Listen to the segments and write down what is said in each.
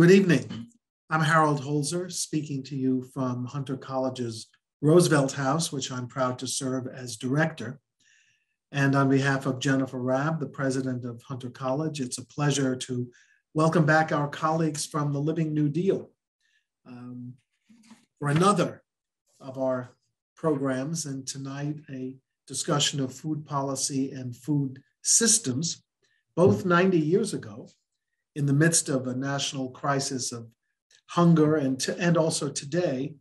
Good evening. I'm Harold Holzer, speaking to you from Hunter College's Roosevelt House, which I'm proud to serve as director. And on behalf of Jennifer Raab, the president of Hunter College, it's a pleasure to welcome back our colleagues from the Living New Deal um, for another of our programs. And tonight, a discussion of food policy and food systems, both 90 years ago, in the midst of a national crisis of hunger and, to, and also today,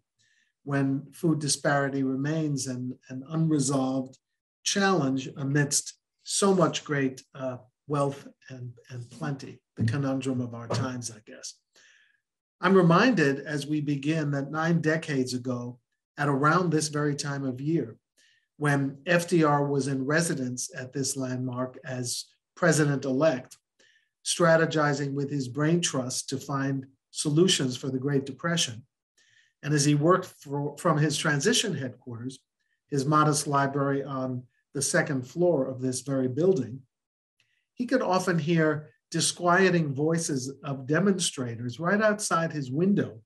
when food disparity remains an, an unresolved challenge amidst so much great uh, wealth and, and plenty, the conundrum of our times, I guess. I'm reminded as we begin that nine decades ago, at around this very time of year, when FDR was in residence at this landmark as president elect, strategizing with his brain trust to find solutions for the Great Depression. And as he worked for, from his transition headquarters, his modest library on the second floor of this very building, he could often hear disquieting voices of demonstrators right outside his window,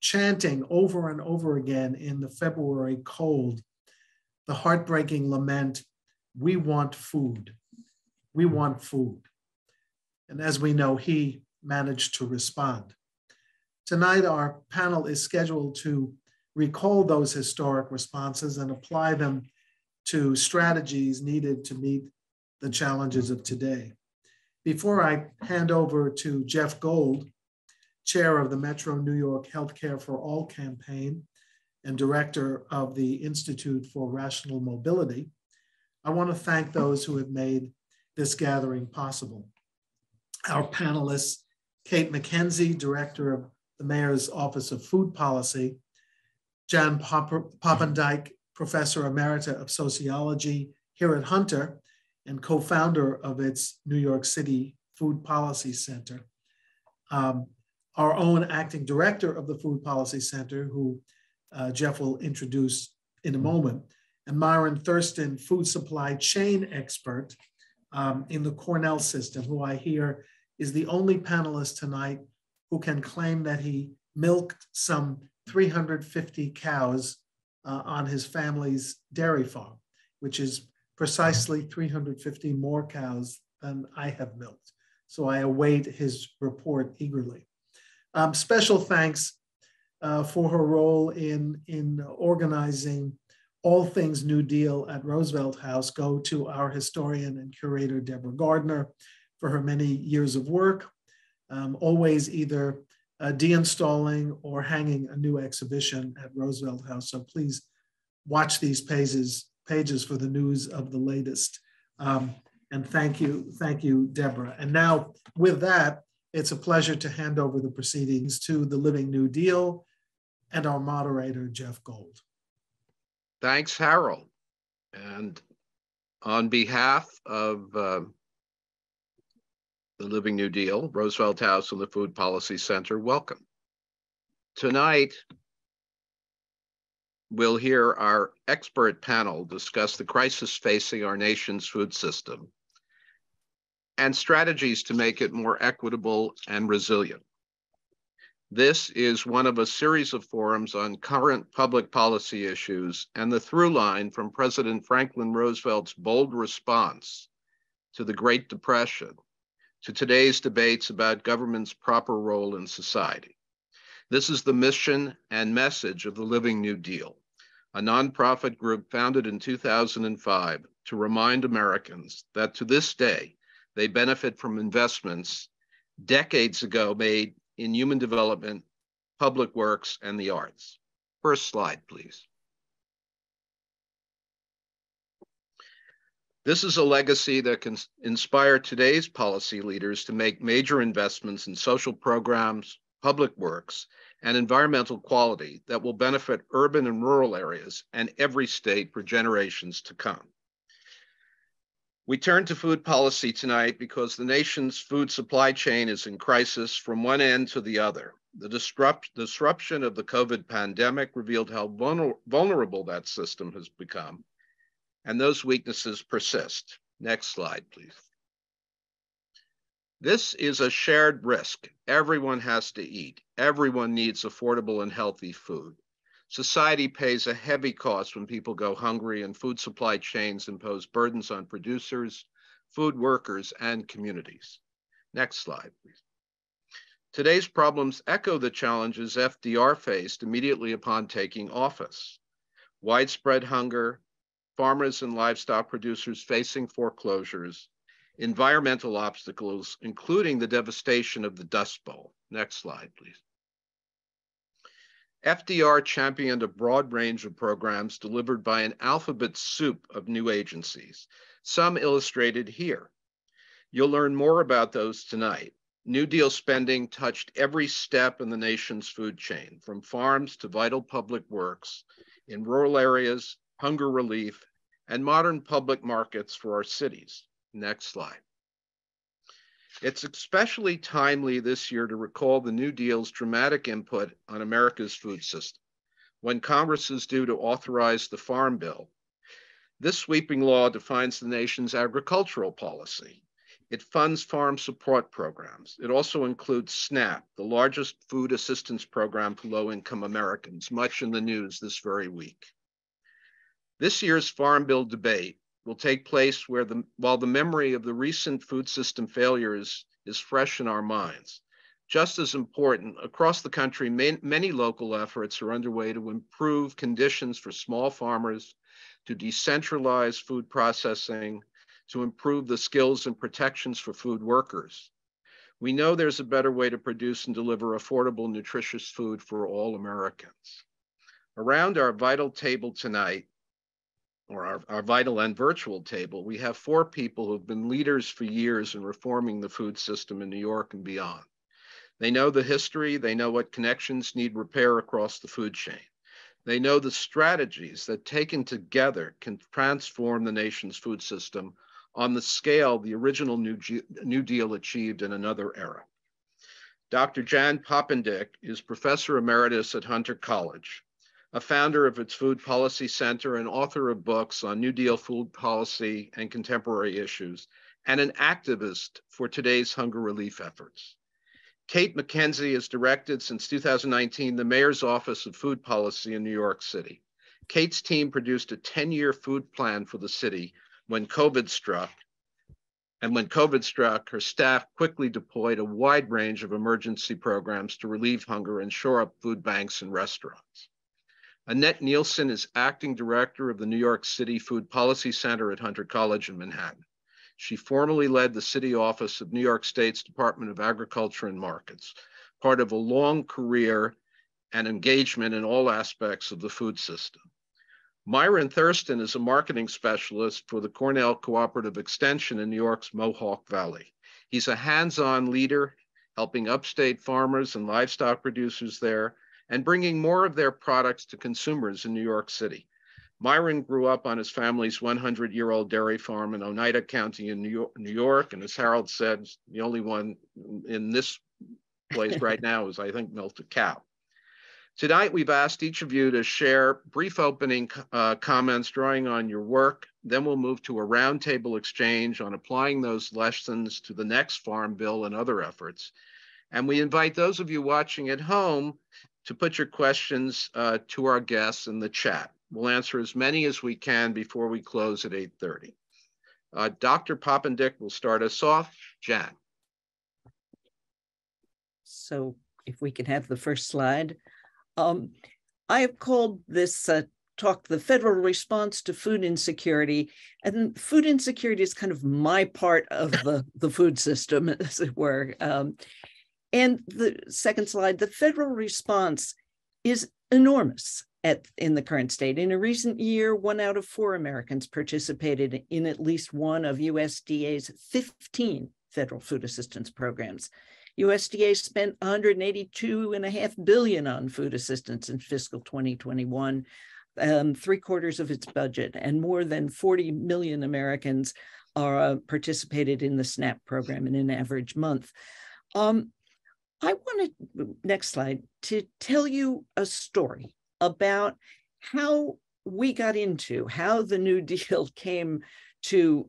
chanting over and over again in the February cold the heartbreaking lament We want food. We want food. And as we know, he managed to respond. Tonight, our panel is scheduled to recall those historic responses and apply them to strategies needed to meet the challenges of today. Before I hand over to Jeff Gold, chair of the Metro New York Healthcare for All campaign and director of the Institute for Rational Mobility, I want to thank those who have made this gathering possible. Our panelists, Kate McKenzie, director of the Mayor's Office of Food Policy, Jan Poppendieck, professor emerita of sociology here at Hunter and co-founder of its New York City Food Policy Center. Um, our own acting director of the Food Policy Center, who uh, Jeff will introduce in a moment, and Myron Thurston, food supply chain expert um, in the Cornell system, who I hear is the only panelist tonight who can claim that he milked some 350 cows uh, on his family's dairy farm, which is precisely 350 more cows than I have milked. So I await his report eagerly. Um, special thanks uh, for her role in, in organizing all things New Deal at Roosevelt House go to our historian and curator, Deborah Gardner, for her many years of work, um, always either uh, deinstalling or hanging a new exhibition at Roosevelt House. So please watch these pages, pages for the news of the latest. Um, and thank you, thank you, Deborah. And now with that, it's a pleasure to hand over the proceedings to the Living New Deal and our moderator, Jeff Gold. Thanks, Harold. And on behalf of uh, the Living New Deal, Roosevelt House, and the Food Policy Center, welcome. Tonight, we'll hear our expert panel discuss the crisis facing our nation's food system and strategies to make it more equitable and resilient. This is one of a series of forums on current public policy issues and the through line from President Franklin Roosevelt's bold response to the Great Depression to today's debates about government's proper role in society. This is the mission and message of the Living New Deal, a nonprofit group founded in 2005 to remind Americans that to this day, they benefit from investments decades ago made in human development, public works, and the arts. First slide, please. This is a legacy that can inspire today's policy leaders to make major investments in social programs, public works, and environmental quality that will benefit urban and rural areas and every state for generations to come. We turn to food policy tonight because the nation's food supply chain is in crisis from one end to the other. The disrupt, disruption of the COVID pandemic revealed how vulner, vulnerable that system has become and those weaknesses persist. Next slide, please. This is a shared risk. Everyone has to eat. Everyone needs affordable and healthy food. Society pays a heavy cost when people go hungry, and food supply chains impose burdens on producers, food workers, and communities. Next slide, please. Today's problems echo the challenges FDR faced immediately upon taking office. Widespread hunger, farmers and livestock producers facing foreclosures, environmental obstacles, including the devastation of the Dust Bowl. Next slide, please. FDR championed a broad range of programs delivered by an alphabet soup of new agencies, some illustrated here. You'll learn more about those tonight. New Deal spending touched every step in the nation's food chain, from farms to vital public works, in rural areas, hunger relief, and modern public markets for our cities. Next slide. It's especially timely this year to recall the New Deal's dramatic input on America's food system when Congress is due to authorize the Farm Bill. This sweeping law defines the nation's agricultural policy. It funds farm support programs. It also includes SNAP, the largest food assistance program for low income Americans, much in the news this very week. This year's Farm Bill debate will take place where the, while the memory of the recent food system failures is fresh in our minds. Just as important, across the country, many, many local efforts are underway to improve conditions for small farmers, to decentralize food processing, to improve the skills and protections for food workers. We know there's a better way to produce and deliver affordable, nutritious food for all Americans. Around our vital table tonight, or our, our vital and virtual table, we have four people who've been leaders for years in reforming the food system in New York and beyond. They know the history, they know what connections need repair across the food chain. They know the strategies that taken together can transform the nation's food system on the scale the original New, New Deal achieved in another era. Dr. Jan Poppendieck is professor emeritus at Hunter College a founder of its Food Policy Center and author of books on New Deal food policy and contemporary issues, and an activist for today's hunger relief efforts. Kate McKenzie has directed since 2019 the Mayor's Office of Food Policy in New York City. Kate's team produced a 10 year food plan for the city when COVID struck. And when COVID struck, her staff quickly deployed a wide range of emergency programs to relieve hunger and shore up food banks and restaurants. Annette Nielsen is acting director of the New York City Food Policy Center at Hunter College in Manhattan. She formerly led the city office of New York State's Department of Agriculture and Markets, part of a long career and engagement in all aspects of the food system. Myron Thurston is a marketing specialist for the Cornell Cooperative Extension in New York's Mohawk Valley. He's a hands-on leader helping upstate farmers and livestock producers there and bringing more of their products to consumers in New York City. Myron grew up on his family's 100 year old dairy farm in Oneida County in New York, New York. And as Harold said, the only one in this place right now is, I think, milked a cow. Tonight, we've asked each of you to share brief opening uh, comments drawing on your work. Then we'll move to a roundtable exchange on applying those lessons to the next Farm Bill and other efforts. And we invite those of you watching at home to put your questions uh, to our guests in the chat. We'll answer as many as we can before we close at 8.30. Uh, Dr. Poppendieck will start us off. Jan. So if we can have the first slide. Um, I have called this uh, talk the federal response to food insecurity. And food insecurity is kind of my part of the, the food system, as it were. Um, and the second slide, the federal response is enormous at, in the current state. In a recent year, one out of four Americans participated in at least one of USDA's 15 federal food assistance programs. USDA spent 182.5 billion on food assistance in fiscal 2021, um, three quarters of its budget, and more than 40 million Americans are uh, participated in the SNAP program in an average month. Um, I wanted, next slide, to tell you a story about how we got into, how the New Deal came to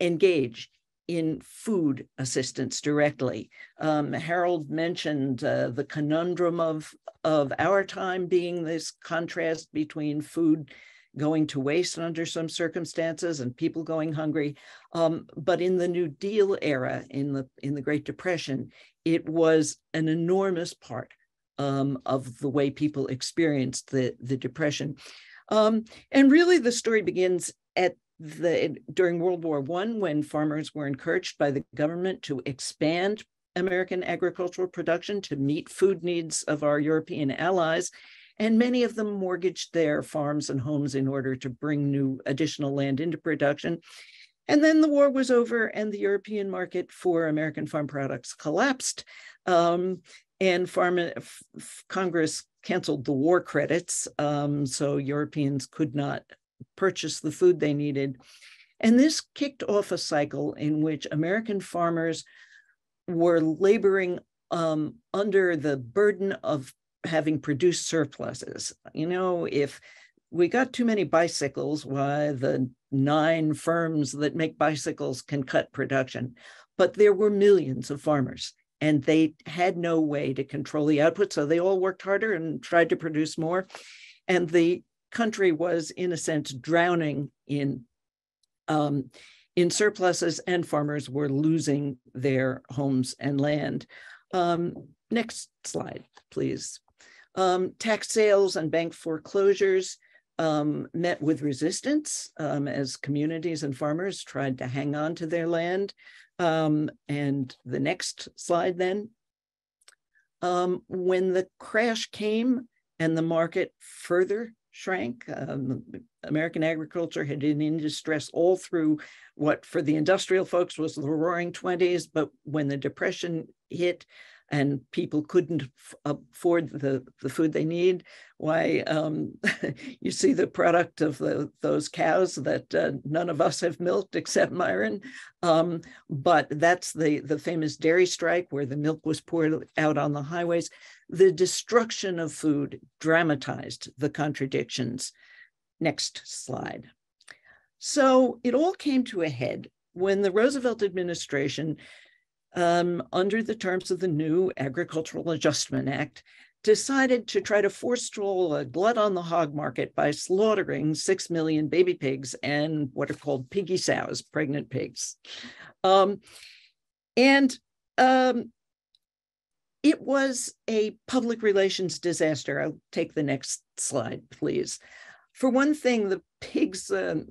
engage in food assistance directly. Um, Harold mentioned uh, the conundrum of, of our time being this contrast between food going to waste under some circumstances and people going hungry. Um, but in the New Deal era, in the in the Great Depression, it was an enormous part um, of the way people experienced the, the Depression. Um, and really the story begins at the during World War One when farmers were encouraged by the government to expand American agricultural production to meet food needs of our European allies. And many of them mortgaged their farms and homes in order to bring new additional land into production. And then the war was over, and the European market for American farm products collapsed. Um, and farm Congress canceled the war credits, um, so Europeans could not purchase the food they needed. And this kicked off a cycle in which American farmers were laboring um, under the burden of having produced surpluses. You know, if we got too many bicycles, why the nine firms that make bicycles can cut production. But there were millions of farmers and they had no way to control the output. So they all worked harder and tried to produce more. And the country was, in a sense, drowning in um, in surpluses, and farmers were losing their homes and land. Um, next slide, please. Um, tax sales and bank foreclosures um, met with resistance um, as communities and farmers tried to hang on to their land. Um, and the next slide then. Um, when the crash came and the market further shrank, um, American agriculture had been in distress all through what for the industrial folks was the roaring 20s. But when the depression hit, and people couldn't afford the, the food they need. Why, um, you see the product of the, those cows that uh, none of us have milked except Myron. Um, but that's the, the famous dairy strike where the milk was poured out on the highways. The destruction of food dramatized the contradictions. Next slide. So it all came to a head when the Roosevelt administration um, under the terms of the new Agricultural Adjustment Act, decided to try to forestall a blood on the hog market by slaughtering 6 million baby pigs and what are called piggy sows, pregnant pigs. Um, and um, it was a public relations disaster. I'll take the next slide, please. For one thing, the pigs uh,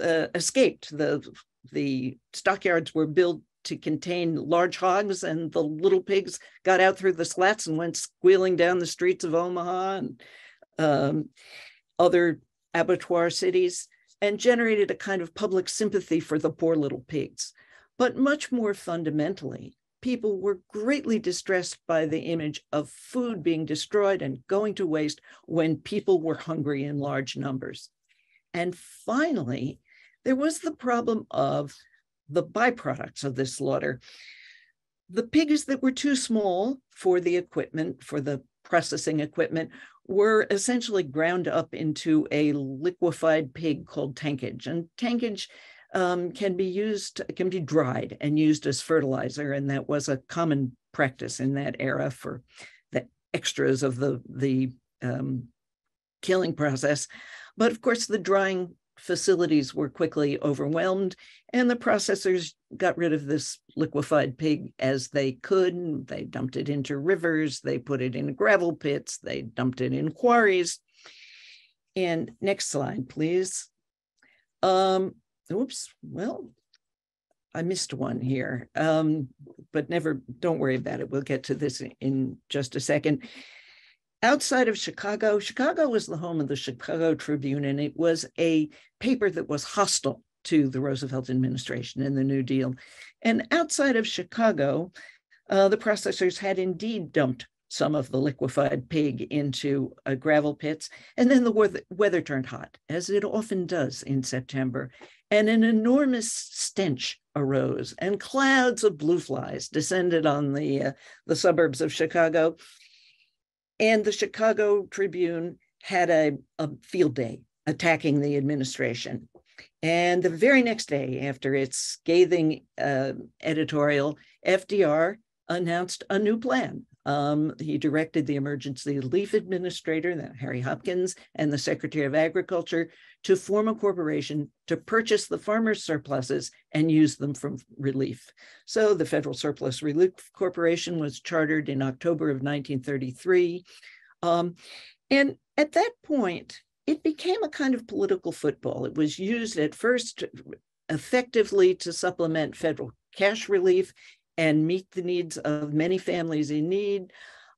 uh, escaped. The, the stockyards were built to contain large hogs, and the little pigs got out through the slats and went squealing down the streets of Omaha and um, other abattoir cities and generated a kind of public sympathy for the poor little pigs. But much more fundamentally, people were greatly distressed by the image of food being destroyed and going to waste when people were hungry in large numbers. And finally, there was the problem of the byproducts of this slaughter. The pigs that were too small for the equipment, for the processing equipment, were essentially ground up into a liquefied pig called tankage. And tankage um, can be used, can be dried and used as fertilizer. And that was a common practice in that era for the extras of the, the um, killing process. But of course, the drying facilities were quickly overwhelmed, and the processors got rid of this liquefied pig as they could. They dumped it into rivers, they put it in gravel pits, they dumped it in quarries. And next slide, please. Um, oops, well, I missed one here, um, but never, don't worry about it. We'll get to this in just a second outside of Chicago, Chicago was the home of the Chicago Tribune, and it was a paper that was hostile to the Roosevelt administration and the New Deal. And outside of Chicago, uh, the processors had indeed dumped some of the liquefied pig into uh, gravel pits. And then the weather, turned hot, as it often does in September, and an enormous stench arose, and clouds of blue flies descended on the, uh, the suburbs of Chicago. And the Chicago Tribune had a, a field day attacking the administration. and the very next day, after its scathing uh, editorial, FDR announced a new plan. Um, he directed the Emergency Relief Administrator, Harry Hopkins, and the Secretary of Agriculture to form a corporation to purchase the farmers' surpluses and use them for relief. So the Federal Surplus Relief Corporation was chartered in October of 1933. Um, and at that point, it became a kind of political football. It was used at first effectively to supplement federal cash relief and meet the needs of many families in need.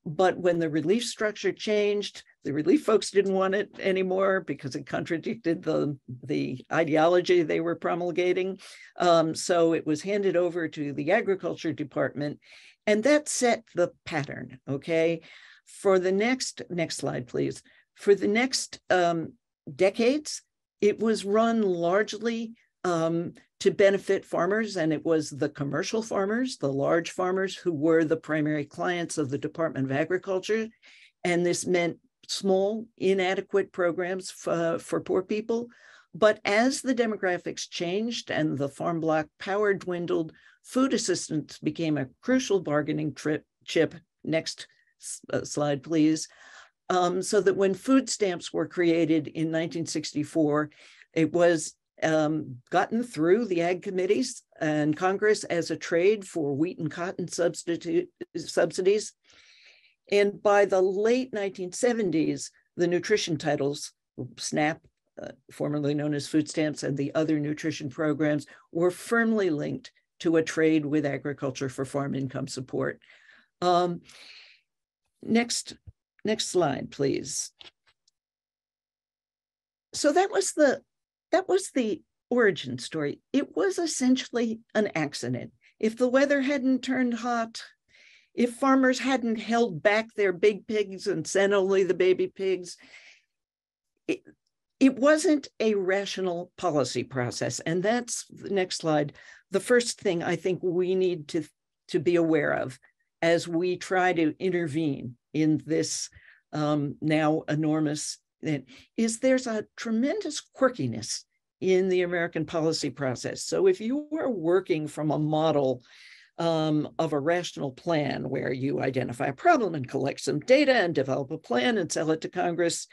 But when the relief structure changed, the relief folks didn't want it anymore because it contradicted the, the ideology they were promulgating. Um, so it was handed over to the agriculture department, and that set the pattern. Okay, for the next next slide, please. For the next um, decades, it was run largely um, to benefit farmers, and it was the commercial farmers, the large farmers, who were the primary clients of the Department of Agriculture. And this meant small, inadequate programs for, for poor people. But as the demographics changed and the farm bloc power dwindled, food assistance became a crucial bargaining trip, chip. Next uh, slide, please. Um, so that when food stamps were created in 1964, it was um, gotten through the ag committees and Congress as a trade for wheat and cotton substitute subsidies. And by the late 1970s, the nutrition titles, SNAP, uh, formerly known as food stamps, and the other nutrition programs were firmly linked to a trade with agriculture for farm income support. Um, next, next slide, please. So that was the that was the origin story. It was essentially an accident. If the weather hadn't turned hot, if farmers hadn't held back their big pigs and sent only the baby pigs, it, it wasn't a rational policy process. And that's the next slide. The first thing I think we need to, to be aware of as we try to intervene in this um, now enormous is there's a tremendous quirkiness in the American policy process. So if you are working from a model um, of a rational plan where you identify a problem and collect some data and develop a plan and sell it to Congress,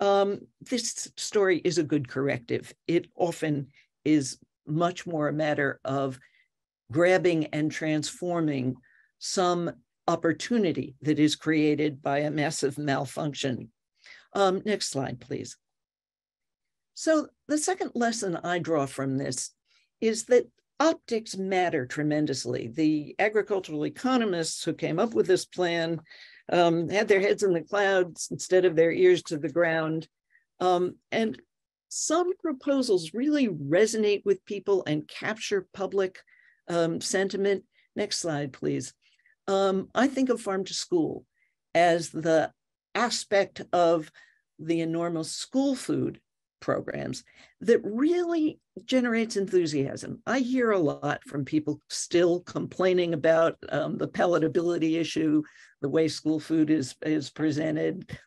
um, this story is a good corrective. It often is much more a matter of grabbing and transforming some opportunity that is created by a massive malfunction um, next slide, please. So the second lesson I draw from this is that optics matter tremendously. The agricultural economists who came up with this plan um, had their heads in the clouds instead of their ears to the ground. Um, and some proposals really resonate with people and capture public um, sentiment. Next slide, please. Um, I think of farm to school as the aspect of the enormous school food programs that really generates enthusiasm. I hear a lot from people still complaining about um, the palatability issue, the way school food is, is presented.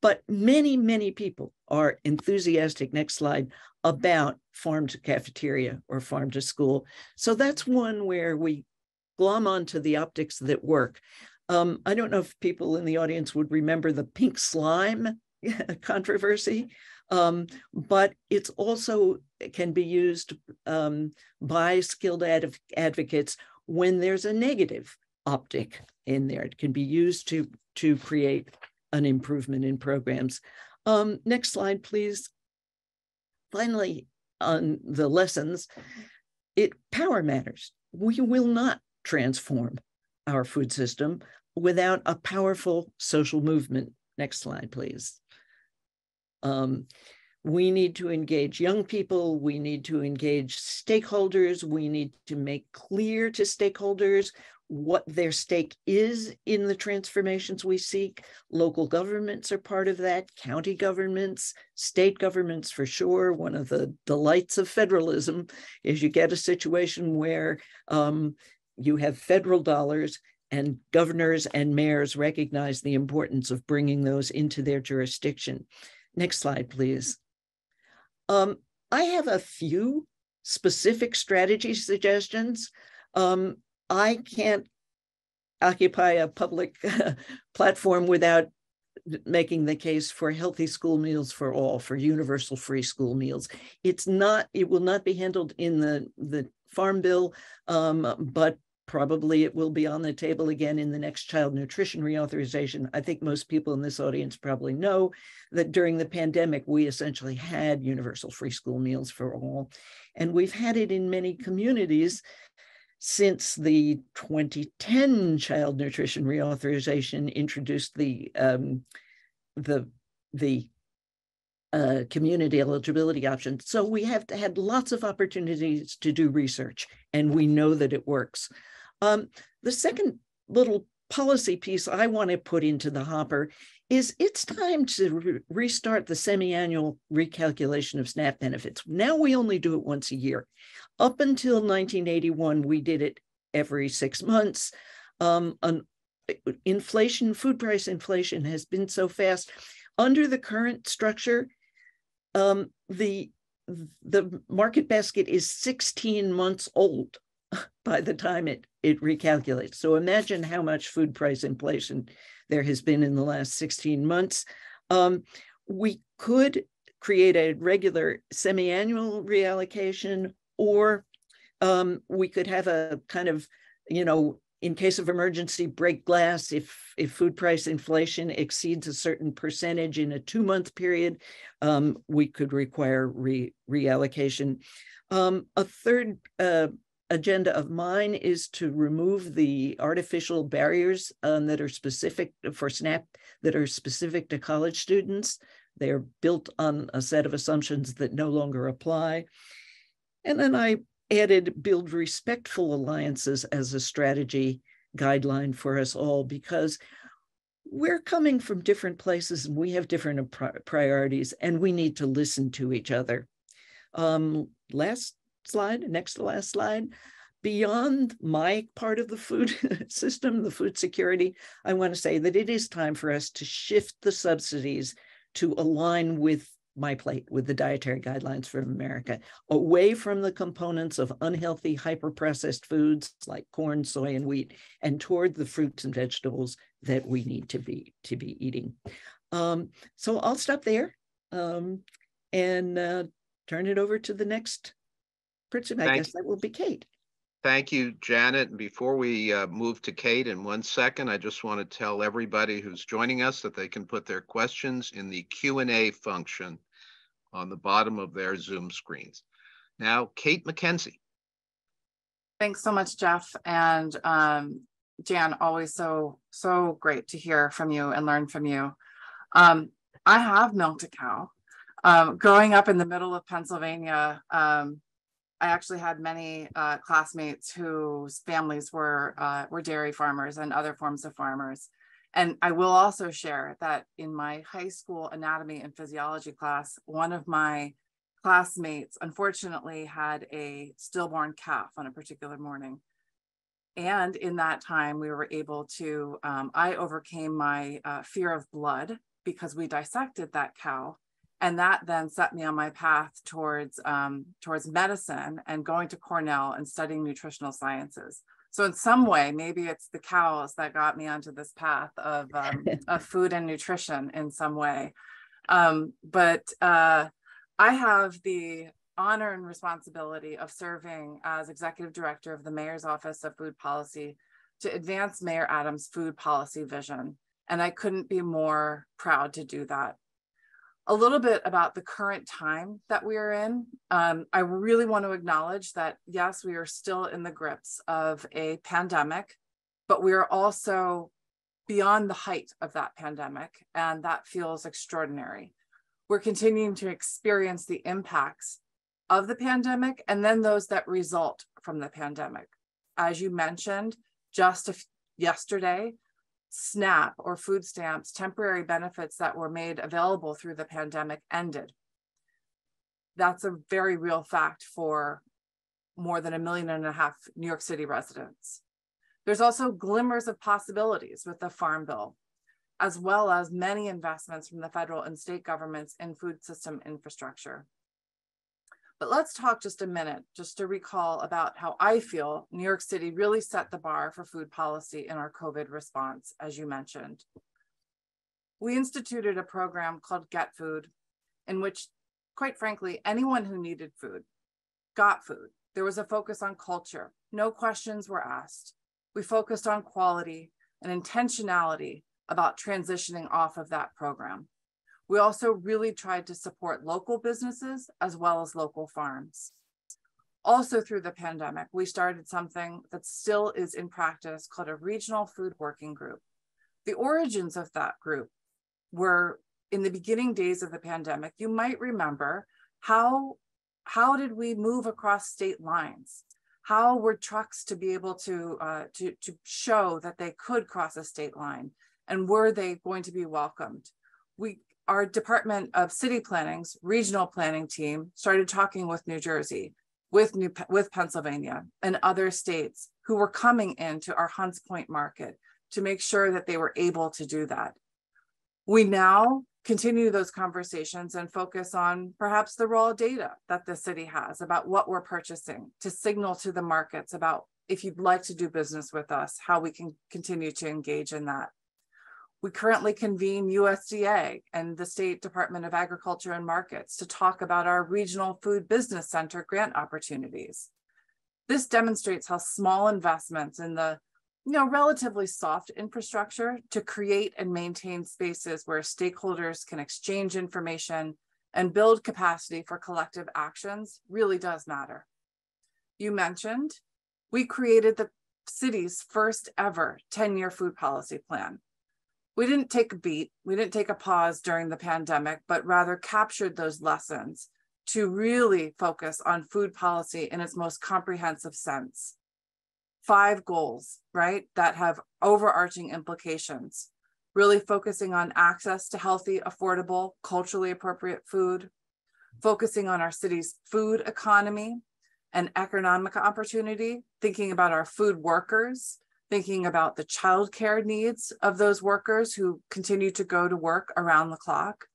But many, many people are enthusiastic, next slide, about farm to cafeteria or farm to school. So that's one where we glom onto the optics that work. Um, I don't know if people in the audience would remember the pink slime controversy, um, but it's also it can be used um, by skilled ad advocates when there's a negative optic in there. It can be used to, to create an improvement in programs. Um, next slide, please. Finally, on the lessons, it power matters. We will not transform our food system without a powerful social movement. Next slide, please. Um, we need to engage young people. We need to engage stakeholders. We need to make clear to stakeholders what their stake is in the transformations we seek. Local governments are part of that, county governments, state governments for sure. One of the delights of federalism is you get a situation where um, you have federal dollars and governors and mayors recognize the importance of bringing those into their jurisdiction. Next slide, please. Um, I have a few specific strategy suggestions. Um, I can't occupy a public platform without making the case for healthy school meals for all, for universal free school meals. It's not, it will not be handled in the, the farm bill, um, but probably it will be on the table again in the next child nutrition reauthorization. I think most people in this audience probably know that during the pandemic, we essentially had universal free school meals for all. And we've had it in many communities since the 2010 child nutrition reauthorization introduced the um, the the uh, community eligibility option. So we have had lots of opportunities to do research, and we know that it works. Um, the second little policy piece I want to put into the hopper is it's time to re restart the semi-annual recalculation of SNAP benefits. Now we only do it once a year. Up until 1981, we did it every six months. Um, an, inflation, food price inflation has been so fast. Under the current structure, um, the the market basket is 16 months old by the time it it recalculates. So imagine how much food price inflation there has been in the last 16 months. Um, we could create a regular semi-annual reallocation, or um, we could have a kind of, you know, in case of emergency, break glass if if food price inflation exceeds a certain percentage in a two month period, um, we could require re reallocation. Um, a third uh, agenda of mine is to remove the artificial barriers um, that are specific for SNAP that are specific to college students. They're built on a set of assumptions that no longer apply. And then I added build respectful alliances as a strategy guideline for us all because we're coming from different places and we have different priorities and we need to listen to each other. Um, last slide, next to last slide. Beyond my part of the food system, the food security, I want to say that it is time for us to shift the subsidies to align with MyPlate with the dietary guidelines from America, away from the components of unhealthy, hyper-processed foods like corn, soy, and wheat, and toward the fruits and vegetables that we need to be to be eating. Um, so I'll stop there um, and uh, turn it over to the next person. I Thank guess that will be Kate. Thank you, Janet. And before we uh, move to Kate in one second, I just want to tell everybody who's joining us that they can put their questions in the Q&A function on the bottom of their Zoom screens. Now, Kate McKenzie. Thanks so much, Jeff. And um, Jan, always so, so great to hear from you and learn from you. Um, I have milked a cow. Um, growing up in the middle of Pennsylvania, um, I actually had many uh, classmates whose families were uh, were dairy farmers and other forms of farmers. And I will also share that in my high school anatomy and physiology class, one of my classmates unfortunately had a stillborn calf on a particular morning. And in that time, we were able to, um, I overcame my uh, fear of blood because we dissected that cow and that then set me on my path towards um, towards medicine and going to Cornell and studying nutritional sciences. So in some way, maybe it's the cows that got me onto this path of um, of food and nutrition in some way. Um, but uh, I have the honor and responsibility of serving as executive director of the mayor's office of food policy to advance Mayor Adams' food policy vision. And I couldn't be more proud to do that a little bit about the current time that we are in. Um, I really want to acknowledge that, yes, we are still in the grips of a pandemic, but we are also beyond the height of that pandemic, and that feels extraordinary. We're continuing to experience the impacts of the pandemic and then those that result from the pandemic. As you mentioned, just yesterday, SNAP or food stamps, temporary benefits that were made available through the pandemic ended. That's a very real fact for more than a million and a half New York City residents. There's also glimmers of possibilities with the Farm Bill, as well as many investments from the federal and state governments in food system infrastructure. But let's talk just a minute, just to recall about how I feel New York City really set the bar for food policy in our COVID response, as you mentioned. We instituted a program called Get Food, in which, quite frankly, anyone who needed food got food. There was a focus on culture. No questions were asked. We focused on quality and intentionality about transitioning off of that program. We also really tried to support local businesses as well as local farms. Also through the pandemic, we started something that still is in practice called a regional food working group. The origins of that group were in the beginning days of the pandemic. You might remember how, how did we move across state lines? How were trucks to be able to, uh, to, to show that they could cross a state line? And were they going to be welcomed? We our Department of City Planning's regional planning team started talking with New Jersey, with New with Pennsylvania and other states who were coming into our Hunts Point market to make sure that they were able to do that. We now continue those conversations and focus on perhaps the raw data that the city has about what we're purchasing to signal to the markets about if you'd like to do business with us, how we can continue to engage in that. We currently convene USDA and the State Department of Agriculture and Markets to talk about our regional food business center grant opportunities. This demonstrates how small investments in the you know, relatively soft infrastructure to create and maintain spaces where stakeholders can exchange information and build capacity for collective actions really does matter. You mentioned we created the city's first ever 10 year food policy plan we didn't take a beat, we didn't take a pause during the pandemic, but rather captured those lessons to really focus on food policy in its most comprehensive sense. Five goals, right, that have overarching implications, really focusing on access to healthy, affordable, culturally appropriate food, focusing on our city's food economy and economic opportunity, thinking about our food workers thinking about the childcare needs of those workers who continue to go to work around the clock.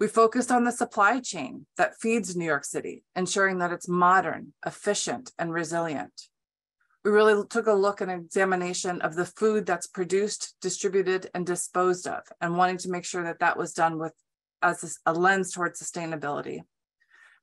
We focused on the supply chain that feeds New York City, ensuring that it's modern, efficient, and resilient. We really took a look and examination of the food that's produced, distributed, and disposed of, and wanting to make sure that that was done with as a lens towards sustainability.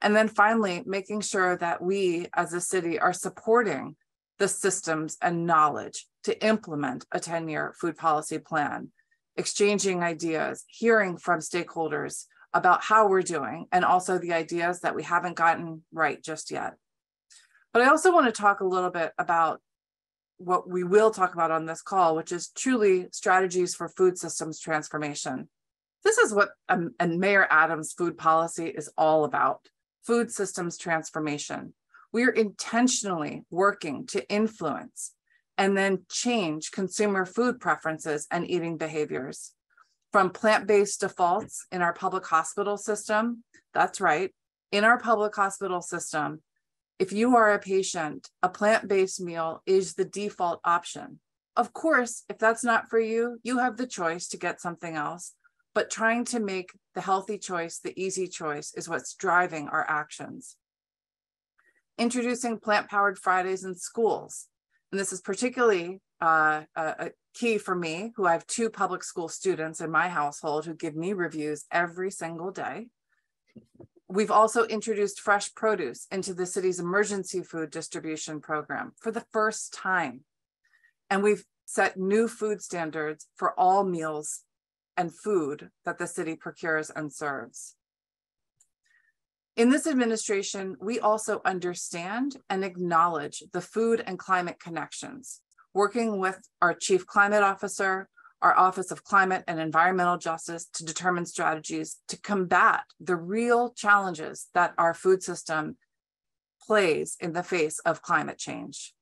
And then finally, making sure that we as a city are supporting the systems and knowledge to implement a 10 year food policy plan, exchanging ideas, hearing from stakeholders about how we're doing, and also the ideas that we haven't gotten right just yet. But I also want to talk a little bit about what we will talk about on this call, which is truly strategies for food systems transformation. This is what um, and Mayor Adams' food policy is all about food systems transformation. We're intentionally working to influence and then change consumer food preferences and eating behaviors. From plant based defaults in our public hospital system, that's right, in our public hospital system, if you are a patient, a plant based meal is the default option. Of course, if that's not for you, you have the choice to get something else. But trying to make the healthy choice the easy choice is what's driving our actions introducing plant powered Fridays in schools. And this is particularly uh, a, key for me, who I have two public school students in my household who give me reviews every single day. We've also introduced fresh produce into the city's emergency food distribution program for the first time. And we've set new food standards for all meals and food that the city procures and serves. In this administration, we also understand and acknowledge the food and climate connections, working with our Chief Climate Officer, our Office of Climate and Environmental Justice to determine strategies to combat the real challenges that our food system plays in the face of climate change.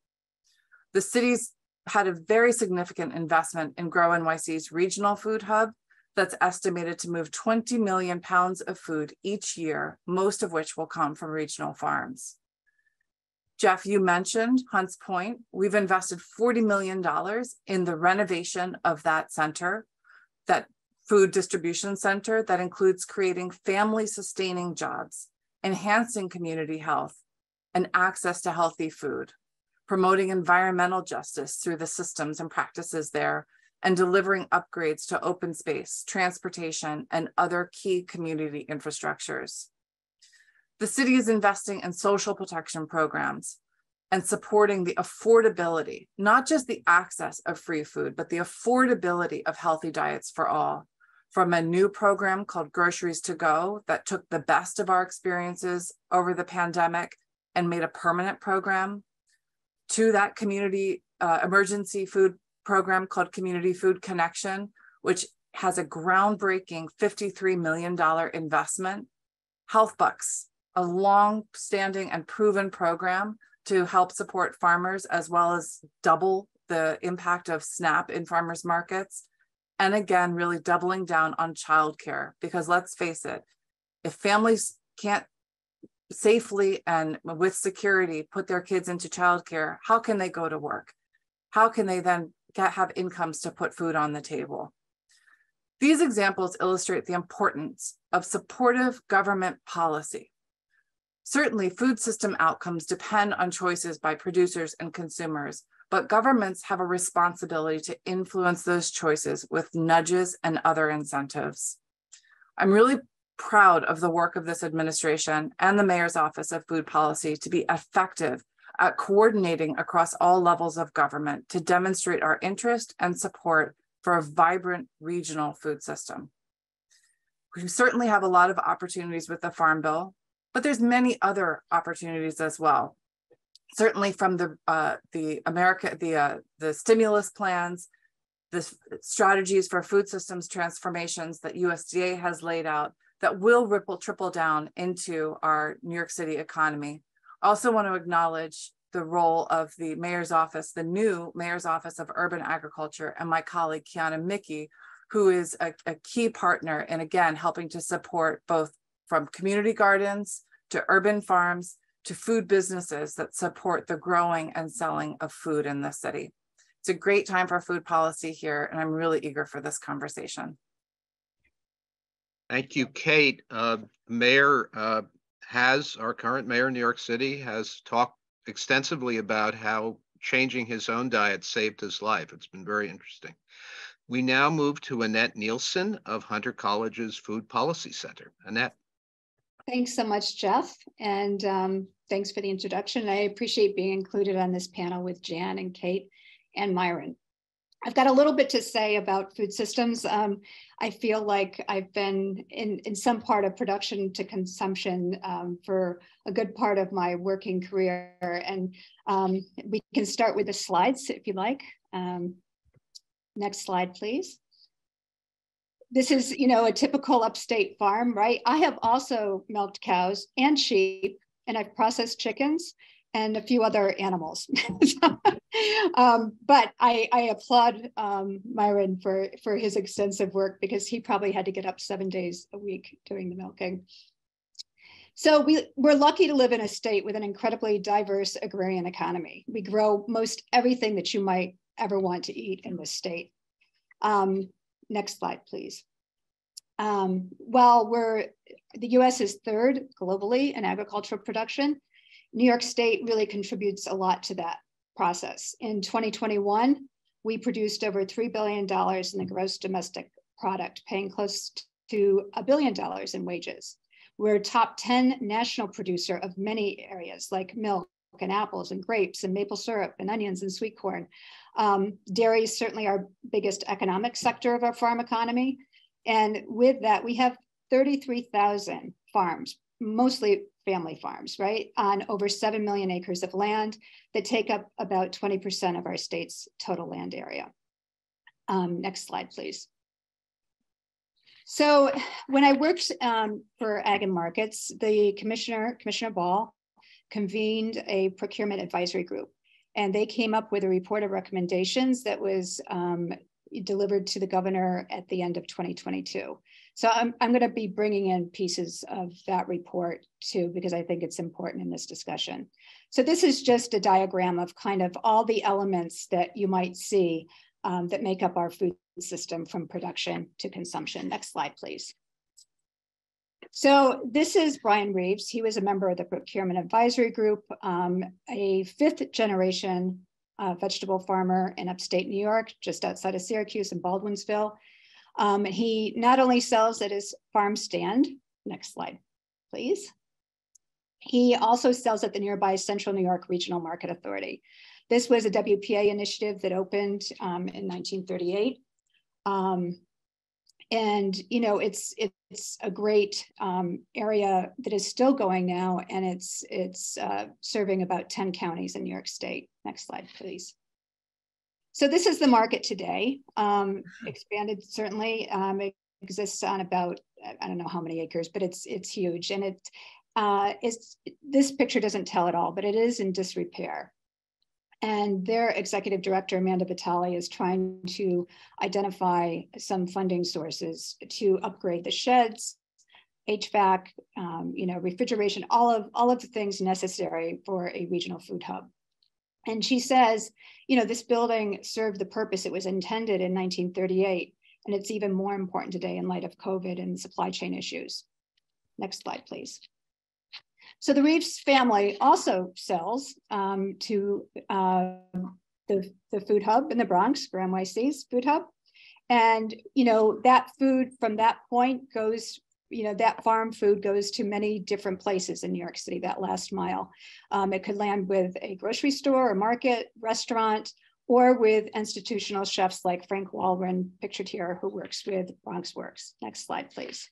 The city's had a very significant investment in Grow NYC's regional food hub that's estimated to move 20 million pounds of food each year, most of which will come from regional farms. Jeff, you mentioned Hunts Point. We've invested $40 million in the renovation of that center, that food distribution center that includes creating family sustaining jobs enhancing community health and access to healthy food, promoting environmental justice through the systems and practices there, and delivering upgrades to open space, transportation, and other key community infrastructures. The city is investing in social protection programs and supporting the affordability, not just the access of free food, but the affordability of healthy diets for all. From a new program called Groceries to Go that took the best of our experiences over the pandemic and made a permanent program, to that community uh, emergency food program called Community Food Connection, which has a groundbreaking $53 million investment. Health Bucks, a long standing and proven program to help support farmers as well as double the impact of SNAP in farmers markets. And again, really doubling down on childcare because let's face it, if families can't safely and with security put their kids into childcare, how can they go to work? How can they then have incomes to put food on the table? These examples illustrate the importance of supportive government policy. Certainly, food system outcomes depend on choices by producers and consumers, but governments have a responsibility to influence those choices with nudges and other incentives. I'm really proud of the work of this administration and the Mayor's Office of Food Policy to be effective at coordinating across all levels of government to demonstrate our interest and support for a vibrant regional food system. We certainly have a lot of opportunities with the Farm Bill, but there's many other opportunities as well. Certainly from the uh, the America the uh, the stimulus plans, the strategies for food systems transformations that USDA has laid out, that will ripple triple down into our New York City economy. I also want to acknowledge the role of the mayor's office, the new mayor's office of urban agriculture, and my colleague Qiana Mickie, who is a, a key partner in again helping to support both from community gardens to urban farms to food businesses that support the growing and selling of food in the city. It's a great time for food policy here, and I'm really eager for this conversation. Thank you, Kate. Uh, mayor uh, has, our current mayor in New York City has talked extensively about how changing his own diet saved his life. It's been very interesting. We now move to Annette Nielsen of Hunter College's Food Policy Center. Annette. Thanks so much, Jeff. And um, thanks for the introduction. I appreciate being included on this panel with Jan and Kate and Myron. I've got a little bit to say about food systems. Um, I feel like I've been in, in some part of production to consumption um, for a good part of my working career. And um, we can start with the slides if you like. Um, next slide, please. This is, you know, a typical upstate farm, right? I have also milked cows and sheep and I've processed chickens and a few other animals. um, but I, I applaud um, Myron for, for his extensive work because he probably had to get up seven days a week doing the milking. So we, we're lucky to live in a state with an incredibly diverse agrarian economy. We grow most everything that you might ever want to eat in this state. Um, next slide, please. Um, while we're, the US is third globally in agricultural production, New York State really contributes a lot to that process. In 2021, we produced over $3 billion in the gross domestic product, paying close to a billion dollars in wages. We're top 10 national producer of many areas like milk and apples and grapes and maple syrup and onions and sweet corn. Um, dairy is certainly our biggest economic sector of our farm economy. And with that, we have 33,000 farms, mostly family farms, right, on over 7 million acres of land that take up about 20% of our state's total land area. Um, next slide, please. So when I worked um, for Ag and Markets, the commissioner, Commissioner Ball, convened a procurement advisory group. And they came up with a report of recommendations that was um, delivered to the governor at the end of 2022. So I'm, I'm going to be bringing in pieces of that report too, because I think it's important in this discussion. So this is just a diagram of kind of all the elements that you might see um, that make up our food system from production to consumption. Next slide, please. So this is Brian Reeves. He was a member of the Procurement Advisory Group, um, a fifth generation uh, vegetable farmer in upstate New York, just outside of Syracuse in Baldwinsville. Um, he not only sells at his farm stand, next slide, please. He also sells at the nearby Central New York Regional Market Authority. This was a WPA initiative that opened um, in 1938. Um, and you know it's it's a great um, area that is still going now and it's it's uh, serving about 10 counties in new york state next slide please so this is the market today. Um, expanded certainly um, it exists on about i don't know how many acres but it's it's huge and it uh, is this picture doesn't tell it all but it is in disrepair. And their executive director, Amanda Vitale, is trying to identify some funding sources to upgrade the sheds, HVAC, um, you know, refrigeration, all of all of the things necessary for a regional food hub. And she says, you know, this building served the purpose it was intended in 1938, and it's even more important today in light of COVID and supply chain issues. Next slide, please. So the Reeves family also sells um, to uh, the, the food hub in the Bronx, for NYC's food hub. And, you know, that food from that point goes, you know, that farm food goes to many different places in New York City, that last mile. Um, it could land with a grocery store, a market, restaurant, or with institutional chefs like Frank Walren, pictured here, who works with Bronx Works. Next slide, please.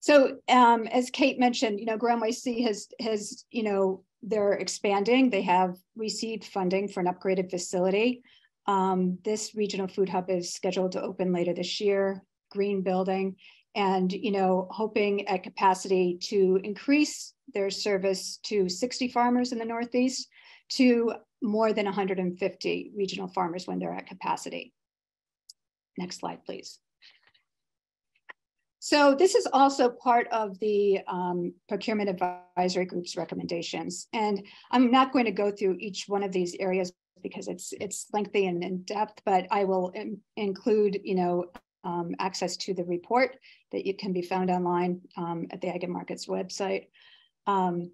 So um, as Kate mentioned, you know, Grow NYC has has you know they're expanding. They have received funding for an upgraded facility. Um, this regional food hub is scheduled to open later this year. Green building, and you know, hoping at capacity to increase their service to 60 farmers in the Northeast to more than 150 regional farmers when they're at capacity. Next slide, please. So this is also part of the um, procurement advisory group's recommendations. And I'm not going to go through each one of these areas because it's it's lengthy and in depth, but I will in, include, you know, um, access to the report that you can be found online um, at the Ag and Markets website um,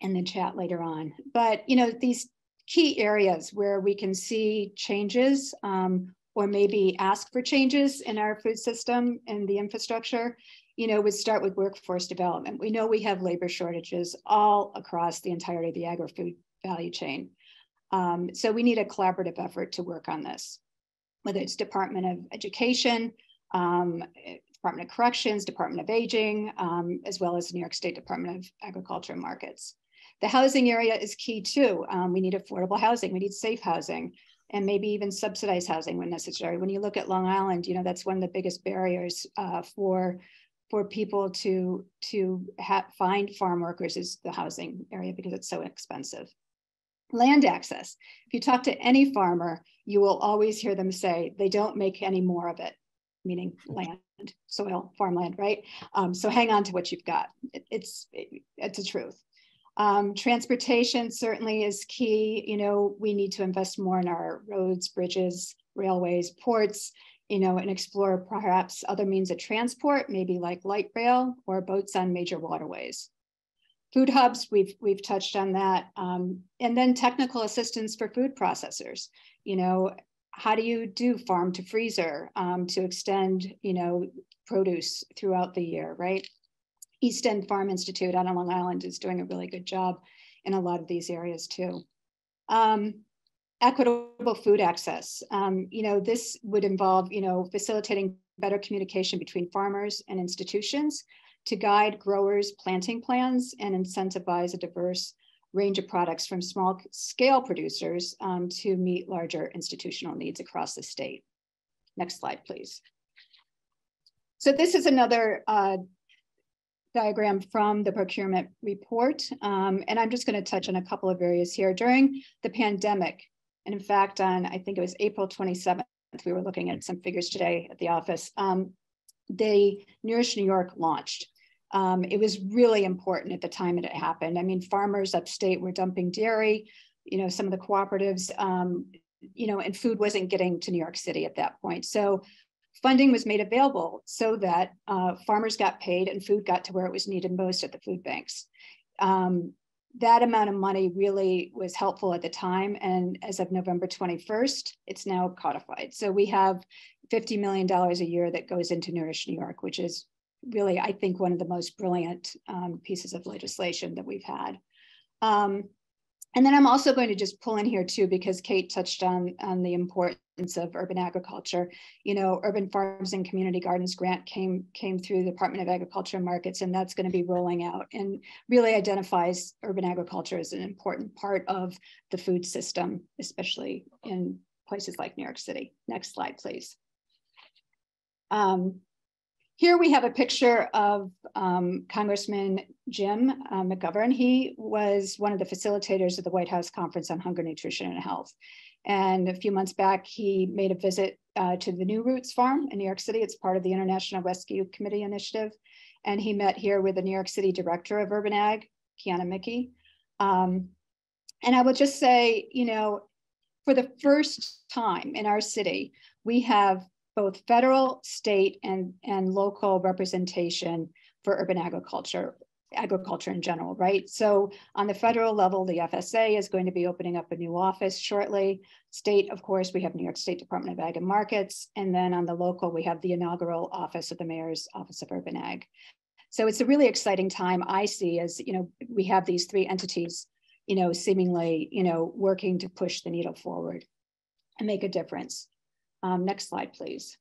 in the chat later on. But, you know, these key areas where we can see changes um, or maybe ask for changes in our food system and the infrastructure, you know, would start with workforce development. We know we have labor shortages all across the entirety of the agri-food value chain. Um, so we need a collaborative effort to work on this, whether it's Department of Education, um, Department of Corrections, Department of Aging, um, as well as New York State Department of Agriculture and Markets. The housing area is key too. Um, we need affordable housing, we need safe housing and maybe even subsidized housing when necessary. When you look at Long Island, you know that's one of the biggest barriers uh, for for people to to find farm workers is the housing area because it's so expensive. Land access. If you talk to any farmer, you will always hear them say they don't make any more of it, meaning land, soil, farmland, right? Um, so hang on to what you've got. It, it's it, it's a truth. Um, transportation certainly is key. You know, we need to invest more in our roads, bridges, railways, ports, you know, and explore perhaps other means of transport, maybe like light rail or boats on major waterways. Food hubs, we've, we've touched on that. Um, and then technical assistance for food processors. You know, how do you do farm to freezer um, to extend, you know, produce throughout the year, right? East End Farm Institute on Long Island is doing a really good job in a lot of these areas too. Um, equitable food access. Um, you know, this would involve, you know, facilitating better communication between farmers and institutions to guide growers' planting plans and incentivize a diverse range of products from small scale producers um, to meet larger institutional needs across the state. Next slide, please. So this is another uh, diagram from the procurement report. Um, and I'm just going to touch on a couple of areas here. During the pandemic, and in fact, on I think it was April 27th, we were looking at some figures today at the office, um, the Nourish New York launched. Um, it was really important at the time that it happened. I mean, farmers upstate were dumping dairy, you know, some of the cooperatives, um, you know, and food wasn't getting to New York City at that point. So funding was made available so that uh, farmers got paid and food got to where it was needed most at the food banks. Um, that amount of money really was helpful at the time. And as of November 21st, it's now codified. So we have $50 million a year that goes into Nourish New York, which is really, I think, one of the most brilliant um, pieces of legislation that we've had. Um, and then I'm also going to just pull in here too, because Kate touched on, on the importance of urban agriculture. You know, Urban Farms and Community Gardens grant came, came through the Department of Agriculture and Markets, and that's going to be rolling out and really identifies urban agriculture as an important part of the food system, especially in places like New York City. Next slide, please. Um, here we have a picture of um, Congressman Jim uh, McGovern. He was one of the facilitators of the White House Conference on Hunger, Nutrition, and Health. And a few months back, he made a visit uh, to the New Roots Farm in New York City. It's part of the International Rescue Committee Initiative. And he met here with the New York City Director of Urban Ag, Qiana Mickie. Um, and I will just say, you know, for the first time in our city, we have both federal, state, and, and local representation for urban agriculture, agriculture in general, right? So on the federal level, the FSA is going to be opening up a new office shortly. State, of course, we have New York State Department of Ag and Markets. And then on the local, we have the inaugural office of the Mayor's Office of Urban Ag. So it's a really exciting time I see as, you know, we have these three entities, you know, seemingly, you know, working to push the needle forward and make a difference. Um, next slide, please.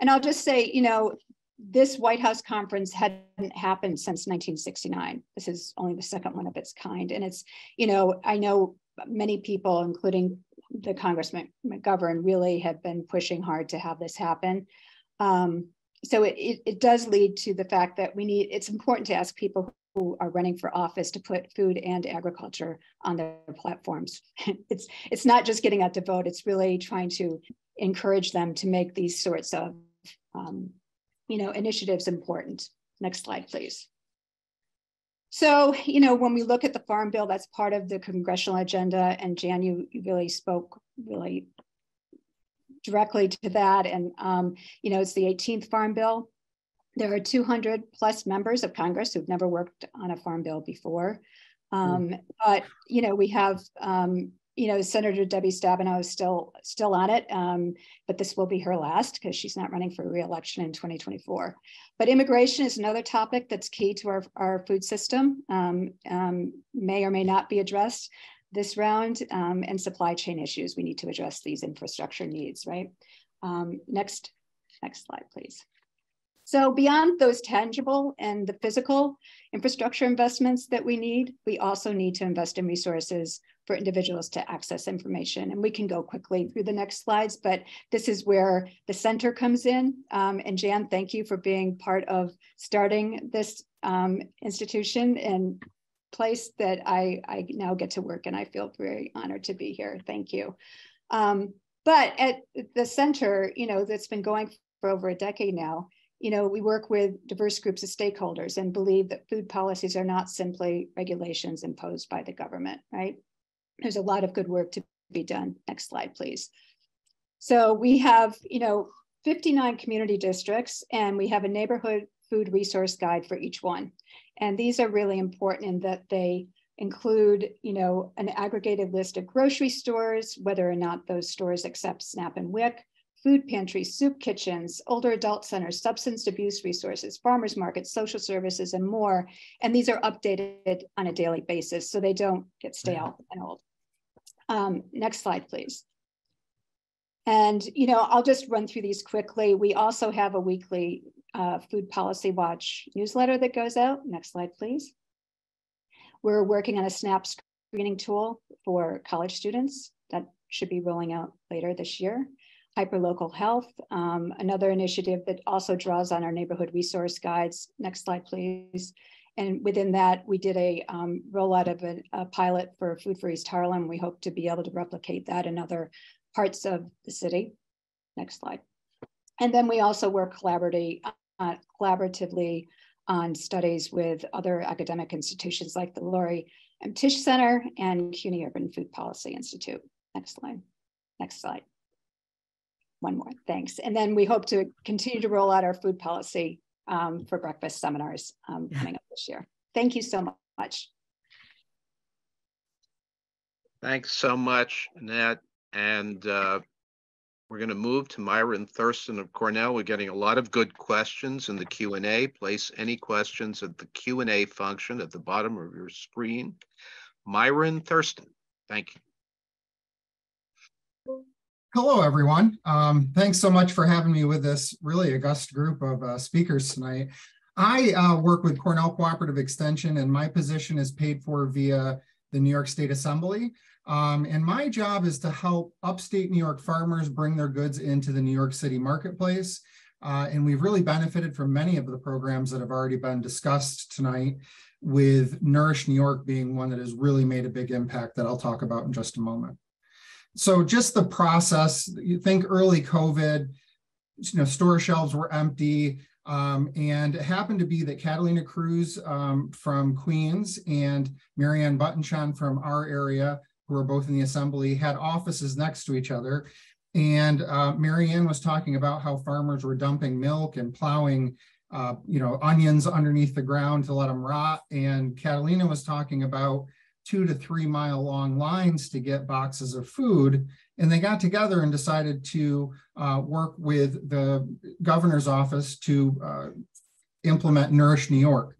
And I'll just say, you know, this White House conference hadn't happened since 1969. This is only the second one of its kind. And it's, you know, I know many people, including the Congressman McGovern, really have been pushing hard to have this happen. Um, so it, it, it, does lead to the fact that we need, it's important to ask people who are running for office to put food and agriculture on their platforms. it's, it's not just getting out to vote, it's really trying to encourage them to make these sorts of um, you know, initiatives important. Next slide, please. So, you know, when we look at the Farm Bill, that's part of the congressional agenda. And Jan, you, you really spoke really directly to that. And, um, you know, it's the 18th Farm Bill. There are 200 plus members of Congress who've never worked on a Farm Bill before. Um, but, you know, we have um, you know, Senator Debbie Stabenow is still still on it, um, but this will be her last because she's not running for reelection in 2024. But immigration is another topic that's key to our, our food system, um, um, may or may not be addressed this round, um, and supply chain issues. We need to address these infrastructure needs, right? Um, next, next slide, please. So beyond those tangible and the physical infrastructure investments that we need, we also need to invest in resources for individuals to access information. And we can go quickly through the next slides, but this is where the center comes in. Um, and Jan, thank you for being part of starting this um, institution and place that I, I now get to work and I feel very honored to be here. Thank you. Um, but at the center, you know, that's been going for over a decade now, you know, we work with diverse groups of stakeholders and believe that food policies are not simply regulations imposed by the government, right? There's a lot of good work to be done. Next slide, please. So we have, you know, 59 community districts and we have a neighborhood food resource guide for each one. And these are really important in that they include, you know, an aggregated list of grocery stores, whether or not those stores accept SNAP and WIC, food pantries, soup kitchens, older adult centers, substance abuse resources, farmers markets, social services, and more. And these are updated on a daily basis so they don't get stale and old. Um, next slide, please. And, you know, I'll just run through these quickly. We also have a weekly uh, Food Policy Watch newsletter that goes out. Next slide, please. We're working on a SNAP screening tool for college students that should be rolling out later this year hyperlocal health, um, another initiative that also draws on our neighborhood resource guides. Next slide, please. And within that, we did a um, rollout of a, a, pilot for Food for East Harlem. We hope to be able to replicate that in other parts of the city. Next slide. And then we also work collaboratively, uh, collaboratively on studies with other academic institutions like the Laurie M. Tisch Center and CUNY Urban Food Policy Institute. Next slide. Next slide. One more, thanks. And then we hope to continue to roll out our food policy um, for breakfast seminars um, coming up this year. Thank you so much. Thanks so much, Annette. And uh, we're going to move to Myron Thurston of Cornell. We're getting a lot of good questions in the Q&A. Place any questions at the Q&A function at the bottom of your screen. Myron Thurston, thank you. Hello, everyone. Um, thanks so much for having me with this really august group of uh, speakers tonight. I uh, work with Cornell Cooperative Extension, and my position is paid for via the New York State Assembly. Um, and my job is to help upstate New York farmers bring their goods into the New York City marketplace. Uh, and we've really benefited from many of the programs that have already been discussed tonight, with Nourish New York being one that has really made a big impact that I'll talk about in just a moment. So just the process, you think early COVID, you know, store shelves were empty. Um, and it happened to be that Catalina Cruz um, from Queens and Marianne Buttenschon from our area who are both in the assembly, had offices next to each other. And uh, Marianne was talking about how farmers were dumping milk and plowing, uh, you know, onions underneath the ground to let them rot. And Catalina was talking about two to three mile long lines to get boxes of food. And they got together and decided to uh, work with the governor's office to uh, implement Nourish New York.